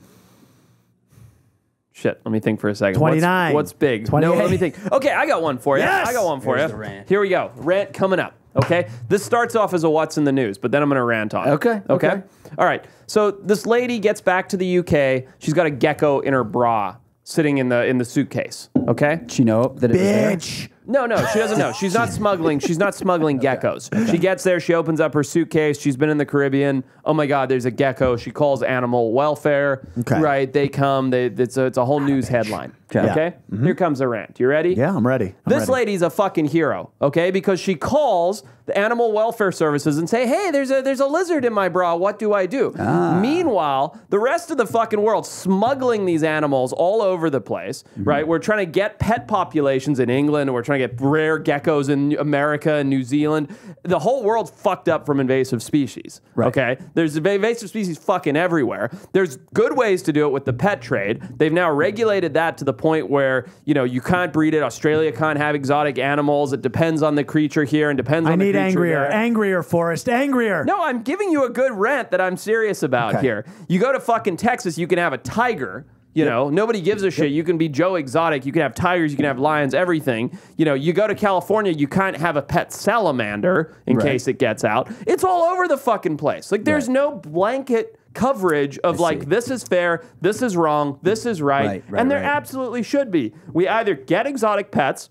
Shit. Let me think for a second. What's- 29. What's, big? No, let me think. Okay, I got one for you. Yes! I got one for Here's you. rant. Here we go. Rant coming up. Okay. This starts off as a what's in the news, but then I'm going to rant on it. Okay, Okay. okay. All right. So this lady gets back to the UK. She's got a gecko in her bra sitting in the in the suitcase. Okay. She know that it was there? Bitch. No, no, she doesn't know. She's not smuggling. She's not smuggling geckos. She gets there. She opens up her suitcase. She's been in the Caribbean. Oh my God, there's a gecko. She calls animal welfare. Okay. Right. They come. They. It's a, it's a whole news headline. Okay. Okay. Here comes a rant. You ready? Yeah, I'm ready. I'm This ready. lady's a fucking hero, okay? Because she calls the animal welfare services and say, "Hey, there's a there's a lizard in my bra. What do I do?" Ah. Meanwhile, the rest of the fucking world smuggling these animals all over the place, Mm-hmm. right? We're trying to get pet populations in England, we're trying to get rare geckos in America and New Zealand. The whole world's fucked up from invasive species. Right. Okay, there's invasive species fucking everywhere. There's good ways to do it with the pet trade. They've now regulated that to the point where you know you can't breed it. Australia can't have exotic animals. It depends on the creature here and depends I on the need creature angrier, there. angrier, Forrest, angrier. No, I'm giving you a good rant that I'm serious about Okay. here. You go to fucking Texas, you can have a tiger. You know, nobody gives a shit. You can be Joe Exotic. You can have tigers. You can have lions. Everything. You know, you go to California, you can't have a pet salamander in Right. case it gets out. It's all over the fucking place. Like, there's Right. no blanket coverage of like this is fair, this is wrong, this is right, Right, right, and there right. absolutely should be. We either get exotic pets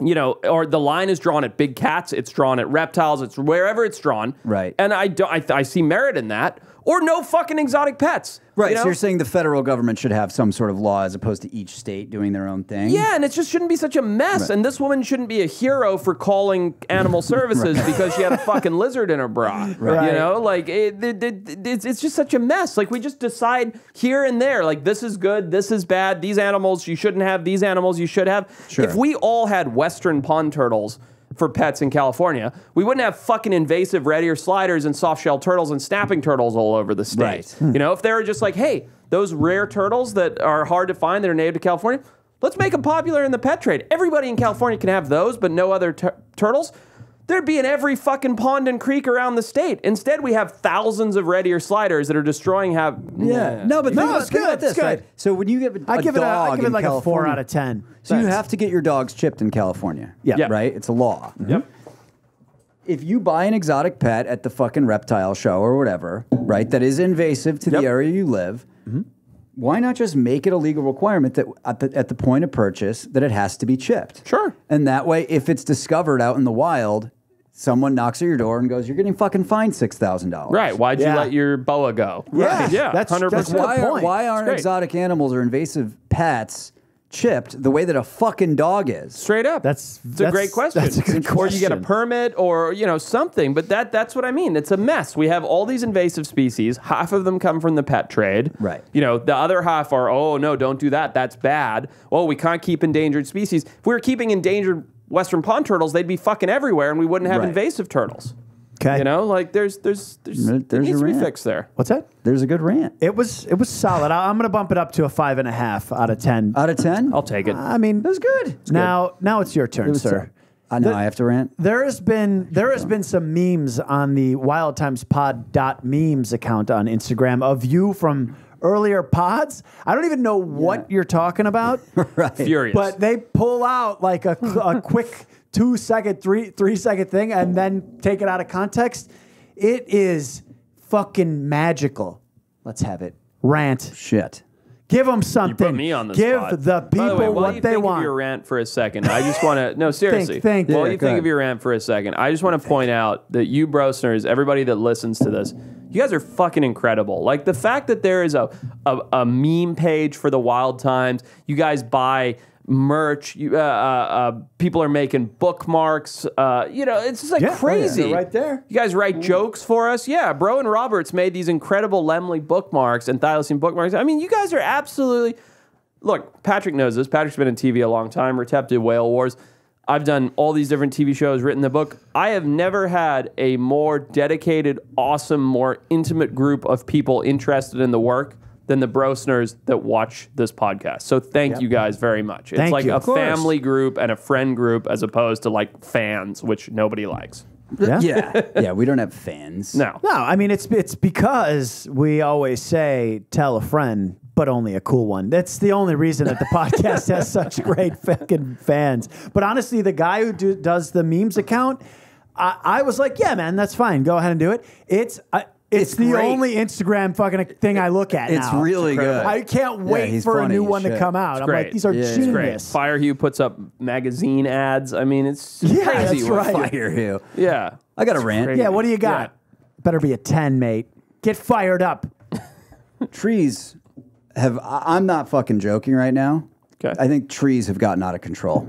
you know, or the line is drawn at big cats, it's drawn at reptiles, it's wherever it's drawn. Right. And I don't, I, I see merit in that. Or no fucking exotic pets. Right. You know? So you're saying the federal government should have some sort of law as opposed to each state doing their own thing? yeah, and it just shouldn't be such a mess. And this woman shouldn't be a hero for calling animal services because she had a fucking lizard in her bra. Right. You know, like it, it, it- it's, it's just such a mess. Like we just decide here and there, like this is good, this is bad. These animals you shouldn't have. These animals you should have. Sure. If we all had Western pond turtles for pets in California, we wouldn't have fucking invasive red ear sliders and soft shell turtles and snapping turtles all over the state. Right. Hmm. You know, if they were just like, hey, those rare turtles that are hard to find that are native to California, let's make them popular in the pet trade. Everybody in California can have those, but no other tur- turtles. There'd be in every fucking pond and creek around the state. Instead, we have thousands of red ear sliders that are destroying have. Yeah. No, but No, it's think about good, it's this, right? good. So when you get a I give it a, dog I give it in like a four out of ten. So you have to get your dogs chipped in California. Yeah. Yeah. Right? It's a law. Mm-hmm. Yep. If you buy an exotic pet at the fucking reptile show or whatever, right, that is invasive to Yep. the area you live, mm-hmm. why not just make it a legal requirement that at the, at the point of purchase that it has to be chipped? Sure. And that way, if it's discovered out in the wild, someone knocks at your door and goes, "You're getting fucking fined six thousand dollars." Right. Why'd Yeah. you let your boa go? Yeah. Yeah. That's- hundred percent. Why, are, why aren't exotic animals or invasive pets chipped the way that a fucking dog is? Straight up. That's- it's a great question. that's a good question. Or you get a permit or you know something. But that that's what I mean. It's a mess. We have all these invasive species. Half of them come from the pet trade. Right. You know, the other half are oh no, don't do that. That's bad. Oh, we can't keep endangered species. If we were keeping endangered western pond turtles, they'd be fucking everywhere, and we wouldn't have Right. invasive turtles. Okay. You know, like there's there's there's, There- there there's needs your to be rant. fixed there. What's that? There's a good rant. It was it was solid. I, I'm going to bump it up to a five and a half out of ten. Out of ten, I'll take it. I mean, it was good. now now it's your turn, was sir. I know The- I have to rant. There has been there has been some memes on the Wild Times Pod dot memes account on Instagram of you from earlier pods. I don't even know what you're talking about, right. Furious. but they pull out like a, a quick two second, three three second thing and then take it out of context. It is fucking magical. Let's have it. Rant. Shit. Give them something. Put me on the Give spot. the By people the way, what you they think want. Of your rant for a second. I just want to no seriously. think. While Yeah, you think ahead. of your rant for a second, I just want to point out that you brosners, everybody that listens to this, you guys are fucking incredible. Like the fact that there is a a, a meme page for the Wild Times. You guys buy merch. You, uh, uh, uh, people are making bookmarks. Uh, you know, it's just like Yeah, oh, yeah. crazy. Right there. You guys write jokes for us? Yeah, Bro and Roberts made these incredible Lemley bookmarks and thylacine bookmarks. I mean, you guys are absolutely. Look, Patrick knows this. Patrick's been in TV a long time. Retep did Whale Wars. I've done all these different TV shows, written the book. I have never had a more dedicated, awesome, more intimate group of people interested in the work than the Brosners that watch this podcast. So thank you guys very much. It's Thank like you. a Of course. family group and a friend group as opposed to like fans, which nobody likes. Yeah? Yeah. yeah. We don't have fans. No. No, I mean it's it's because we always say tell a friend, but only a cool one. That's the only reason that the podcast has such great fucking fans. But honestly, the guy who do, does the memes account, I, I was like, yeah, man, that's fine. Go ahead and do it. It's I, it's, It's the great. only Instagram fucking thing I look at. It's now. really good. I can't wait he's for a new as one to come out. I'm great. like, these are Yeah, genius. Great. Firehue puts up magazine ads. I mean, it's Yeah, crazy. that's what- right. Fire you. Yeah. I got a rant. crazy. Yeah, what do you got? Better be a ten, mate. Get fired up. Trees have. I- I'm not fucking joking right now. Okay. I think trees have gotten out of control.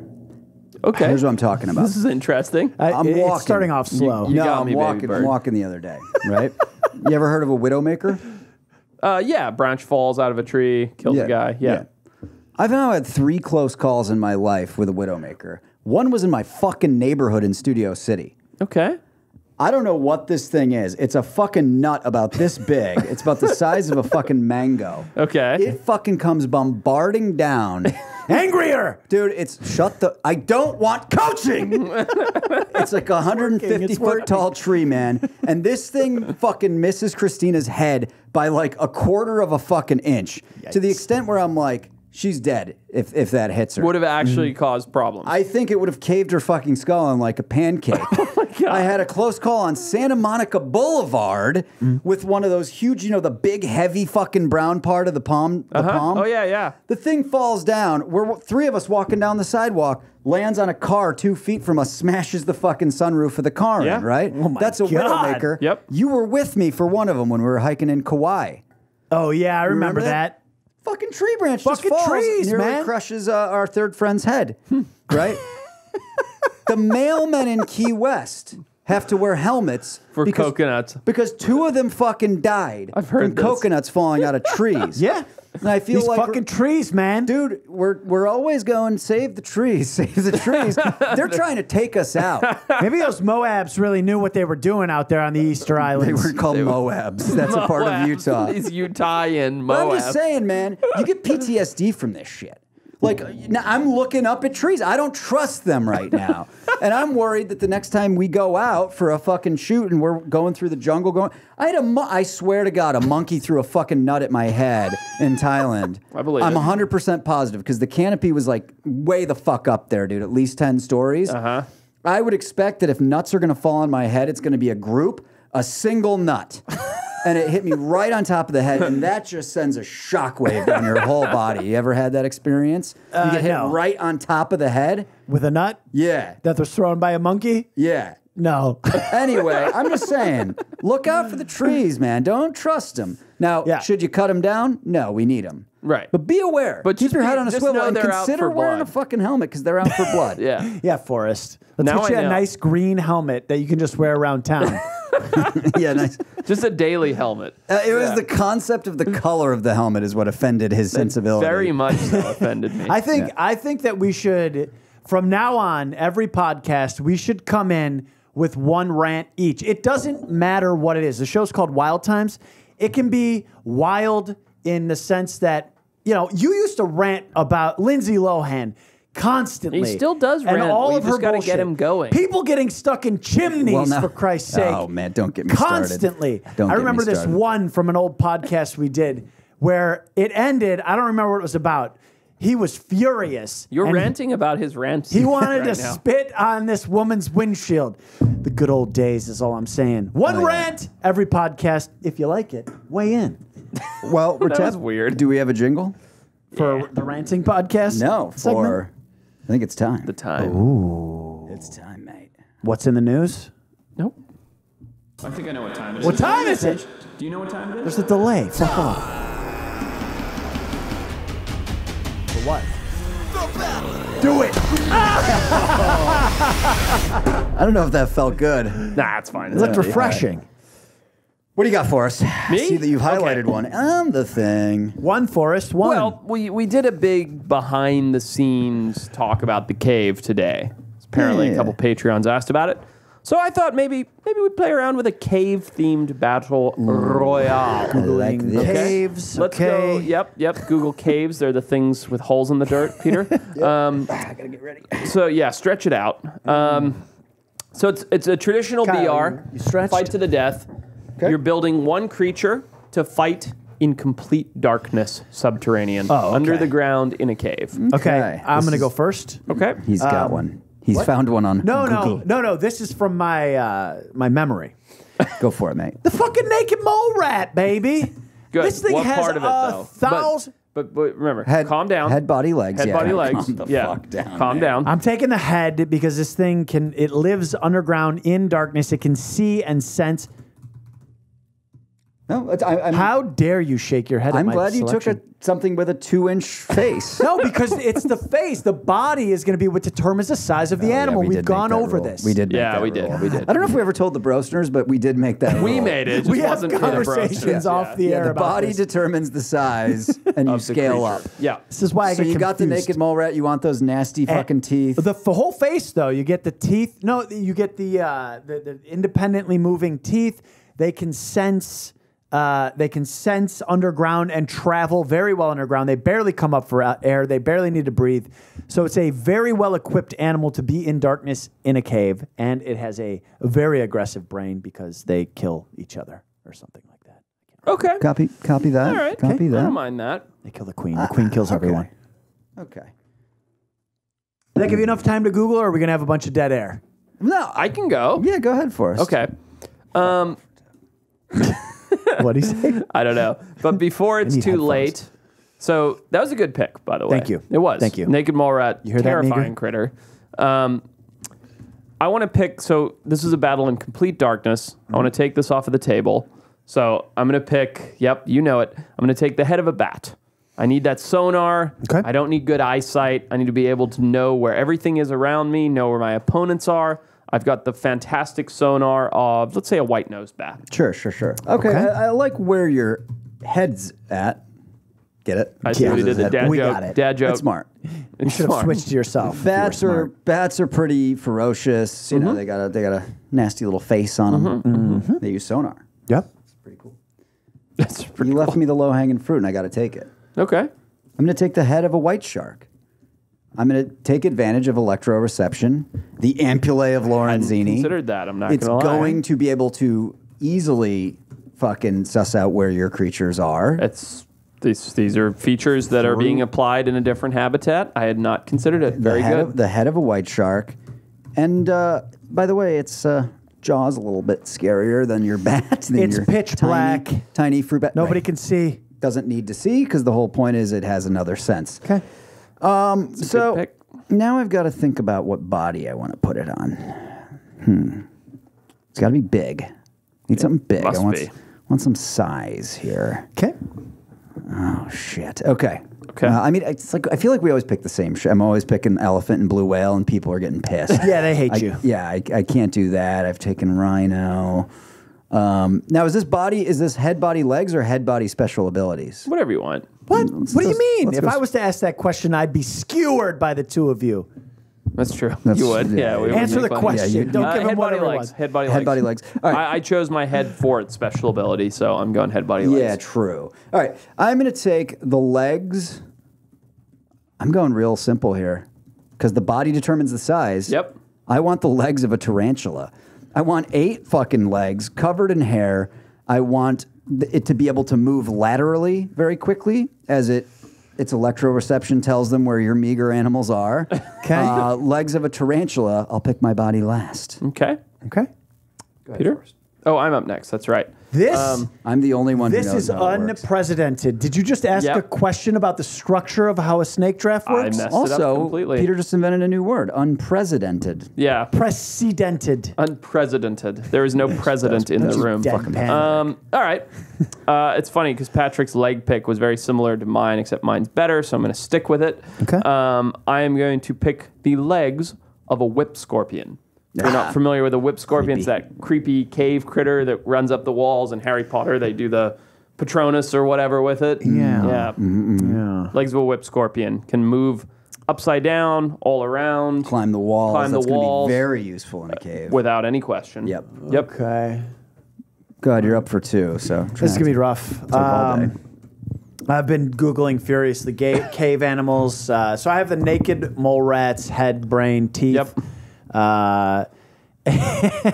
Okay. Here's what I'm talking about. This is interesting. I, I'm it- walking. It's starting off slow. You no, got I'm me, baby walking. I'm bird. walking the other day. Right. you ever heard of a widowmaker? Uh, yeah, branch falls out of a tree, kills a guy. Yeah. I've now had three close calls in my life with a widowmaker. One was in my fucking neighborhood in Studio City. Okay. I don't know what this thing is. It's a fucking nut about this big. it's about the size of a fucking mango. Okay. It fucking comes bombarding down. Angrier. Dude, it's shut the. I don't want coaching. it's like a 150 It's foot working. tall tree, man. And this thing fucking misses Christina's head by like a quarter of a fucking inch to the extent where I'm like, she's dead if, if that hits her. Would have actually mm-hmm. caused problems. I think it would have caved her fucking skull in like a pancake. I had a close call on Santa Monica Boulevard with one of those huge, you know, the big, heavy fucking brown part of the palm. The Uh-huh. palm. Oh, yeah, yeah. The thing falls down. We're three of us walking down the sidewalk, lands on a car two feet from us, smashes the fucking sunroof of the car Yeah. in, right? Oh my That's a God. widowmaker. Yep. You were with me for one of them when we were hiking in Kauai. Oh yeah, I remember, remember that. that? Fucking tree branch Fucking just falls, trees, nearly man. crushes uh, our third friend's head, right? the mailmen in Key West have to wear helmets For because, coconuts. because two of them fucking died I've heard from this. coconuts falling out of trees. Yeah. and I feel These like fucking trees, man. dude, we're we're always going save the trees, save the trees. They're trying to take us out. Maybe those Moabs really knew what they were doing out there on the Easter They were called Moabs. That's a part of Utah. These Utah Moabs. But Moab. I'm just saying, man, you get PTSD from this shit. Like now I'm looking up at trees. I don't trust them right now. and I'm worried that the next time we go out for a fucking shoot and we're going through the jungle going I had a I swear to god a monkey threw a fucking nut at my head in Thailand. I believe I'm it. 100% positive because the canopy was like way the fuck up there, dude. At least 10 stories. Uh-huh. I would expect that if nuts are going to fall on my head, it's going to be a group, a single nut. and it hit me right on top of the head, and that just sends a shockwave down your whole body. You ever had that experience? you Uh, get hit no. right on top of the head? With a nut Yeah. that was thrown by a monkey? Yeah. No. Anyway, I'm just saying, look out for the trees, man. Don't trust them. Now, Yeah. should you cut them down? No, we need them. Right. But be aware. But keep your head on a swivel and consider for wearing a fucking helmet because they're out for blood. Yeah. yeah, Forrest. Let's Now get you I a know. nice green helmet that you can just wear around town. yeah, nice. Just a daily helmet. Uh, it was the concept of the color of the helmet is what offended his sensibility. Very much so offended me. I think I think that we should from now on every podcast we should come in with one rant each. It doesn't matter what it is. The show's called Wild Times. It can be wild in the sense that you know you used to rant about Lindsay Lohan constantly. He still does and all We of just her gotta get him going. People getting stuck in chimneys Well, now- for Christ's oh, sake. Oh, man, don't get me started. constantly. Don't I remember this one from an old podcast we did where it ended. I don't remember what it was about. He was furious. You're and ranting about his rants. He wanted right to now. spit on this woman's windshield. The good old days is all I'm saying. One Oh, yeah. rant every podcast. If you like it, weigh in Well, we're That tap- was weird. Do we have a jingle? for the ranting podcast. No, segment. for I think it's time. the time. it's time, mate. what's in the news? Nope. I think I know what time it is. What time is it? Do you know what time it is? There's a delay. Fuck off. For what? Do it. I don't know if that felt good. Nah, it's fine. It looked refreshing. What do you got for us? Me? I see that you've highlighted Okay. one. I'm the thing. One Forrest, one. Well, we, we did a big behind the scenes talk about the cave today. Apparently, Yeah. a couple Patreons asked about it. So I thought maybe maybe we'd play around with a cave themed battle royale. I like this. caves. Let's okay. go. Yep, yep. Google caves. They're the things with holes in the dirt, Peter. um, I gotta get ready. so yeah, stretch it out. Um, so it's it's a traditional Kyle, BR. you- you stretched? Fight to the death. You're building one creature to fight in complete darkness, subterranean, Oh, okay. under the ground in a cave. Okay, Okay, I'm going to go first. Okay. He's got one. He's found one on Um, No, Google. no, no, no. This is from my uh, my memory. Go for it, mate. The fucking naked mole rat, baby. Good. This thing what has part of it a though? thousand. But, but but remember, Head, calm down. Head, body, legs. Head, yeah. body, legs. Calm the yeah. fuck down. calm man. down. I'm taking the head because this thing can. It lives underground in darkness. It can see and sense. No, it's, I, I'm, How dare you shake your head? I'm my glad you took a, something with a two-inch face. No, because it's the face. The body is going to be what determines the size of the Oh, yeah, animal. we We've gone over rule. this. We did. Make Yeah, that we did. rule. We did. I don't know if we ever told the Brosners, but we did make that. we rule. made it. It We have wasn't the bros. conversations Yeah. off the Yeah, air the about body this. determines the size, and you scale up. Yeah. This is why I So get you got the naked mole rat. You want those nasty fucking teeth? The, the whole face, though, you get the teeth. No, you get uh, the, the independently moving teeth. They can sense. Uh, they can sense underground and travel very well underground. They barely come up for uh, air. They barely need to breathe. So it's a very well equipped animal to be in darkness in a cave, and it has a very aggressive brain because they kill each other or something like that. Okay. Copy. Copy that. All right. Copy I that. don't mind that. They kill the queen. The queen kills okay. everyone. Okay. Did that give you enough time to Google, or are we gonna have a bunch of dead air? No, I can go. yeah, go ahead Forrest. Okay. Um, What do you say? I don't know. But before it's too headphones. late. So that was a good pick, by the way. Thank you. It was. Thank you. Naked mole rat, that, terrifying Meager? critter. Um, I want to pick. So this is a battle in complete darkness. I want to take this off of the table. So I'm going to pick. Yep, you know it. I'm going to take the head of a bat. I need that sonar. Okay. I don't need good eyesight. I need to be able to know where everything is around me, know where my opponents are. I've got the fantastic sonar of, let's say, a white nosed bat. Sure, sure, sure. Okay, Okay. I, I like where your head's at. Get it? I see what he did. The dad We joke. got it. Dad joke. That's smart. You should have switched to yourself. if you Bats are bats are pretty ferocious. You Mm-hmm. know, they got a they got a nasty little face on them. Mm-hmm. They use sonar. Yep. Pretty cool. That's pretty You left me the low hanging fruit, and I got to take it. okay. I'm going to take the head of a white shark. I'm going to take advantage of electroreception, the ampullae of Lorenzini. I considered that, I'm not It's gonna lie. going to be able to easily fucking suss out where your creatures are. It's these these are features that are being applied in a different habitat. I had not considered it. the Very head good. Of, the head of a white shark, and uh, by the way, its uh, jaw's a little bit scarier than your bat. than It's your pitch tiny, black. Tiny fruit bat. Nobody Right. can see. doesn't need to see because the whole point is it has another sense. Okay. Um, so now I've got to think about what body I want to put it on. Hmm. It's got to be big. Need something big. must I want, be. want some size here. Okay. Oh shit. Okay. Okay. Uh, I mean, it's like I feel like we always pick the same shit. I'm always picking elephant and blue whale, and people are getting pissed. Yeah, they hate I- you. Yeah, I, I can't do that. I've taken rhino. Um, now, is this body? Is this head, body, legs, or head, body special abilities? Whatever you want. What? Let's what do you mean? let's If go I s- was to ask that question, I'd be skewered by the two of you. That's true. That's- you would. yeah, Yeah. we would Answer make the fun. question. Yeah, you- Don't Uh, give him head body whatever legs. it. Head body Head, legs. body, legs. All right. I, I chose my head for its special ability, so I'm going head body legs. Yeah, true. All right, I'm going to take the legs. I'm going real simple here because the body determines the size. Yep. I want the legs of a tarantula. I want eight fucking legs covered in hair. I want th- it to be able to move laterally very quickly as it its electroreception tells them where your meager animals are. Okay. Uh, legs of a tarantula. I'll pick my body last. Okay. Okay. Peter. Oh, I'm up next. That's right. This I'm the only one. this who knows is how it works. unprecedented. Did you just ask Yep. a question about the structure of how a snake draft I works? messed it up Also, completely. Peter just invented a new word: unprecedented. Yeah. Precedented. Unprecedented. There is no president in the room. deadpan. Um, all right. Uh, it's funny because Patrick's leg pick was very similar to mine, except mine's better, so I'm going to stick with it. Okay. Um, I am going to pick the legs of a whip scorpion. If you're not familiar with a whip scorpion, it's that creepy cave critter that runs up the walls. In Harry Potter, they do the Patronus or whatever with it. Yeah. Yeah. Yeah. Legs of a whip scorpion can move upside down, all around, Climb the walls. Climb the That's gonna walls. be very useful in a cave. without any question. Yep. Yep. Okay. God, you're up for two. So This is gonna be rough. Um, I've been googling furiously ga- cave animals. Uh, so I have the naked mole rat's head, brain, teeth. Yep. Uh,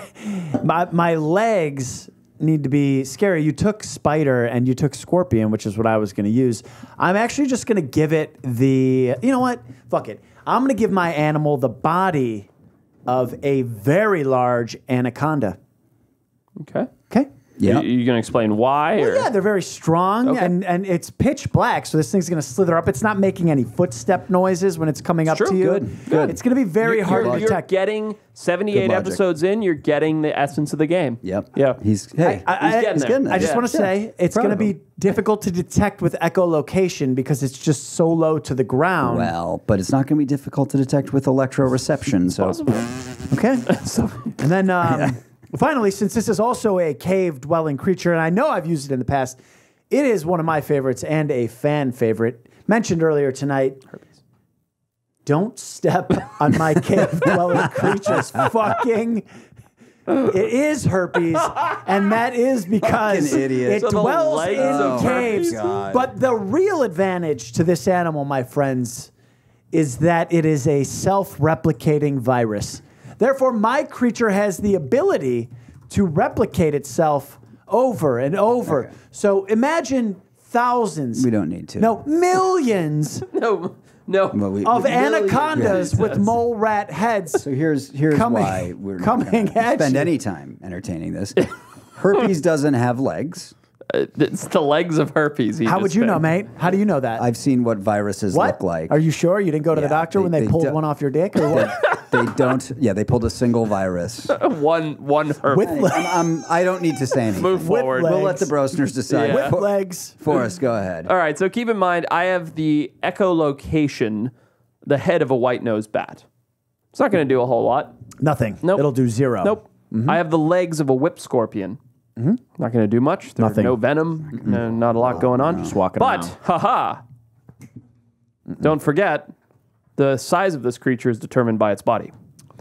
my my legs need to be scary. You took spider and you took scorpion, which is what I was going to use. I'm actually just going to give it the. You know what? Fuck it. I'm going to give my animal the body of a very large anaconda. Okay. Yeah. You, you gonna explain why? or? Yeah, they're very strong, Okay. and, and it's pitch black, so this thing's going to slither up. It's not making any footstep noises when it's coming up true. to you. Good, good. It's going to be very You're- hard you're, to you're detect. getting 78 episodes in. You're getting the essence of the game. Yep. Yeah. He's hey. I- I- He's getting he's there. getting there. I just Yeah. want to say it's going to be difficult to detect with echolocation because it's just so low to the ground. well, but it's not going to be difficult to detect with electroreception. So Okay. and then um, finally, since this is also a cave dwelling creature, and I know I've used it in the past, it is one of my favorites and a fan favorite. Mentioned earlier tonight. Herpes. Don't step on my cave dwelling creature's fucking. It is herpes, and that is because Fucking idiot. it So the dwells legs in of caves. Oh God. But the real advantage to this animal, my friends, is that it is a self replicating virus. Therefore, my creature has the ability to replicate itself over and over. Okay. So imagine thousands. we don't need to. No, millions No. No. Well, we- of we- anacondas Yeah. with mole rat heads. So here's here's Coming- why we're not coming gonna at spend you. any time entertaining this. Herpes doesn't have legs. Uh, it's the legs of herpes. he How would you know, mate? How do you know that? I've seen what viruses what? look like. Are you sure you didn't go to the doctor they- when they, they pulled do- one off your dick or what? they don't. Yeah, they pulled a single virus. One one herpes. With I'm, um, I'm, I don't need to say anything. Move forward. We'll let the Brosners decide. Yeah. with legs. Forrest, go ahead. All right. So keep in mind, I have the echolocation, the head of a white-nosed bat. It's not going to do a whole lot. Nothing. Nope. It'll do zero. Nope. Mm-hmm. I have the legs of a whip scorpion. Mm-hmm. Not going to do much. There's Nothing. no venom. Mm-hmm. no- not a lot oh, going on. Just walking around. But, around. haha. Don't forget, the size of this creature is determined by its body.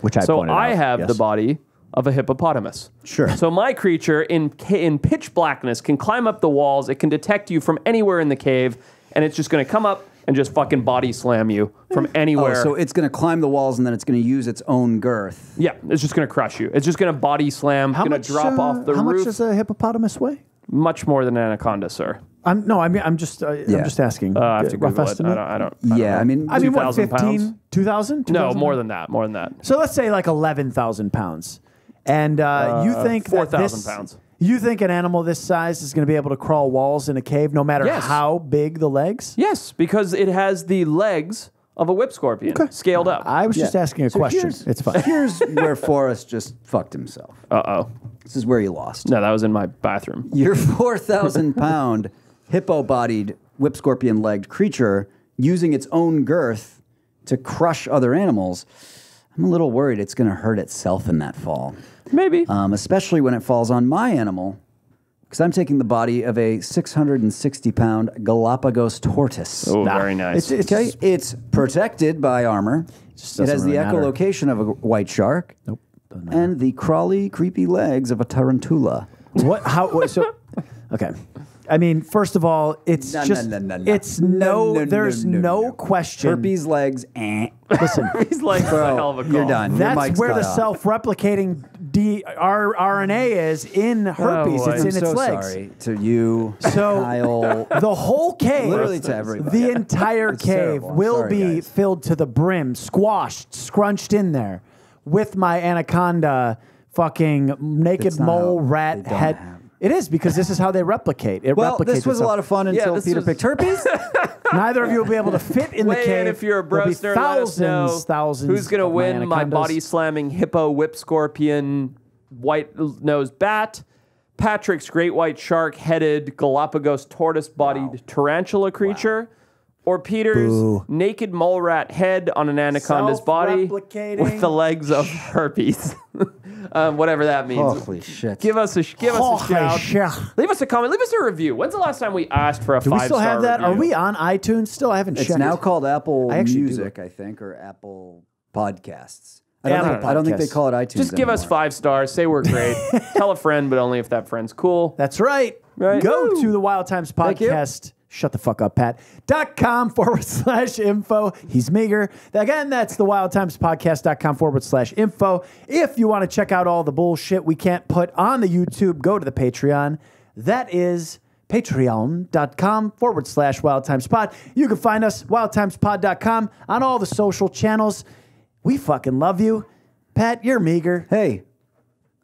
Which I so I out, have yes. the body of a hippopotamus. Sure. So my creature in in pitch blackness can climb up the walls. It can detect you from anywhere in the cave, and it's just going to come up and just fucking body slam you from anywhere. Oh, so it's going to climb the walls and then it's going to use its own girth. yeah, it's just gonna crush you. It's just gonna body slam, How gonna much drop uh, off the How roof. much does a hippopotamus weigh? Much more than an anaconda, sir. I'm no, I mean I'm just uh, Yeah. I'm just asking. Uh, I have to rough Google it. I estimate. don't. I don't, I don't Yeah, know. I mean, I mean, what, 2,000 pounds? 15? 2,000? no, more than that. More than that. So let's say like 11,000 pounds. And uh, you think that 4,000 this- pounds. You think an animal this size is going to be able to crawl walls in a cave no matter Yes. how big the legs? Yes, because it has the legs of a whip scorpion scaled up. I was just asking a So question. here's- It's fine. Here's where Forrest just fucked himself. Uh oh. This is where he lost. No, that was in my bathroom. Your 4,000 pound hippo bodied whip scorpion legged creature using its own girth to crush other animals. I'm a little worried it's going to hurt itself in that fall, Maybe. um, especially when it falls on my animal, because I'm taking the body of a 660 pound Galapagos tortoise. oh, very nice. It's, it's Okay, it's protected by armor. Just It doesn't has the really matter. echolocation of a white shark. Nope. And the crawly, creepy legs of a tarantula. what? How? What, so, okay. I mean, first of all, it's No, no, just no, no, no. it's No, no, no, no, there's no, no, no. question. Herpes legs, eh. Listen, He's like a hell of a call. You're done. Your that's mic's where cut the off. self-replicating D, R, RNA is in herpes. boy. it's I'm in its so legs. sorry to you, So Kyle. the whole cave, Literally to everybody. the entire It's cave terrible. I'm will sorry, be guys. filled to the brim, squashed, scrunched in there, with my anaconda, fucking naked That's not mole how rat don't head. have- It is because this is how they replicate. It Well, replicates this was a lot of fun until this Peter was- picked herpes. Neither of you will be able to fit in the cave. in if you're a broster. Let us know thousands, thousands. who's gonna win my body slamming hippo whip scorpion white nosed bat, Patrick's great white shark headed Galapagos tortoise bodied tarantula creature, or Peter's Boo. naked mole rat head on an anaconda's body with the legs of herpes. um, whatever that means. Holy shit! Give us a sh- give us a Holy shout. shit. Leave us a comment. Leave us a review. When's the last time we asked for a Do five we still star have that? Are we on iTunes still? I haven't it's checked. now called Apple I actually do Music, I think, or Apple Podcasts. I don't, Apple think, I don't think they call it iTunes. Just give us five stars. Say we're great. Tell a friend, but only if that friend's cool. That's right. Right. Go Woo. to the Wild Times Thank you. podcast. Shut the fuck up, Pat. Dot com forward slash info. He's meager. Again, that's the Wild Times podcast.com forward slash info. If you want to check out all the bullshit we can't put on the YouTube, go to the Patreon. That is patreon.com forward slash wild times pod. You can find us wildtimespod.com on all the social channels. We fucking love you. Pat, you're meager. Hey,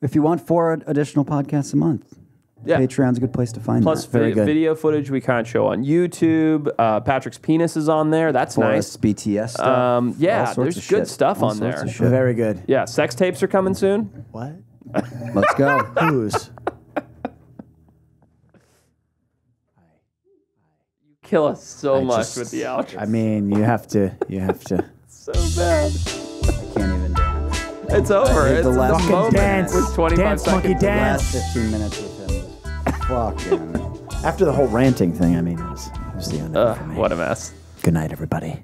if you want four additional podcasts a month, Yeah. Patreon's a good place to find Plus that. Very vi- video footage we can't show on YouTube. Uh, Patrick's penis is on there. That's For nice. BTS stuff. Um, all yeah, sorts there's of good shit. stuff All on sorts there. of shit. Very good. Yeah, sex tapes are coming soon. What? Let's go. Who's? You kill us so I much just- with the outro. I mean, you have to. You have to. so bad. I can't even dance. It's over. It's the the last last moment. dance. With 25 Dance, monkey, seconds. dance. Last 15 minutes with him. Fucking. After the whole ranting thing, I mean, it was, it was the end of it Ugh, for me. what a mess. Good night, everybody.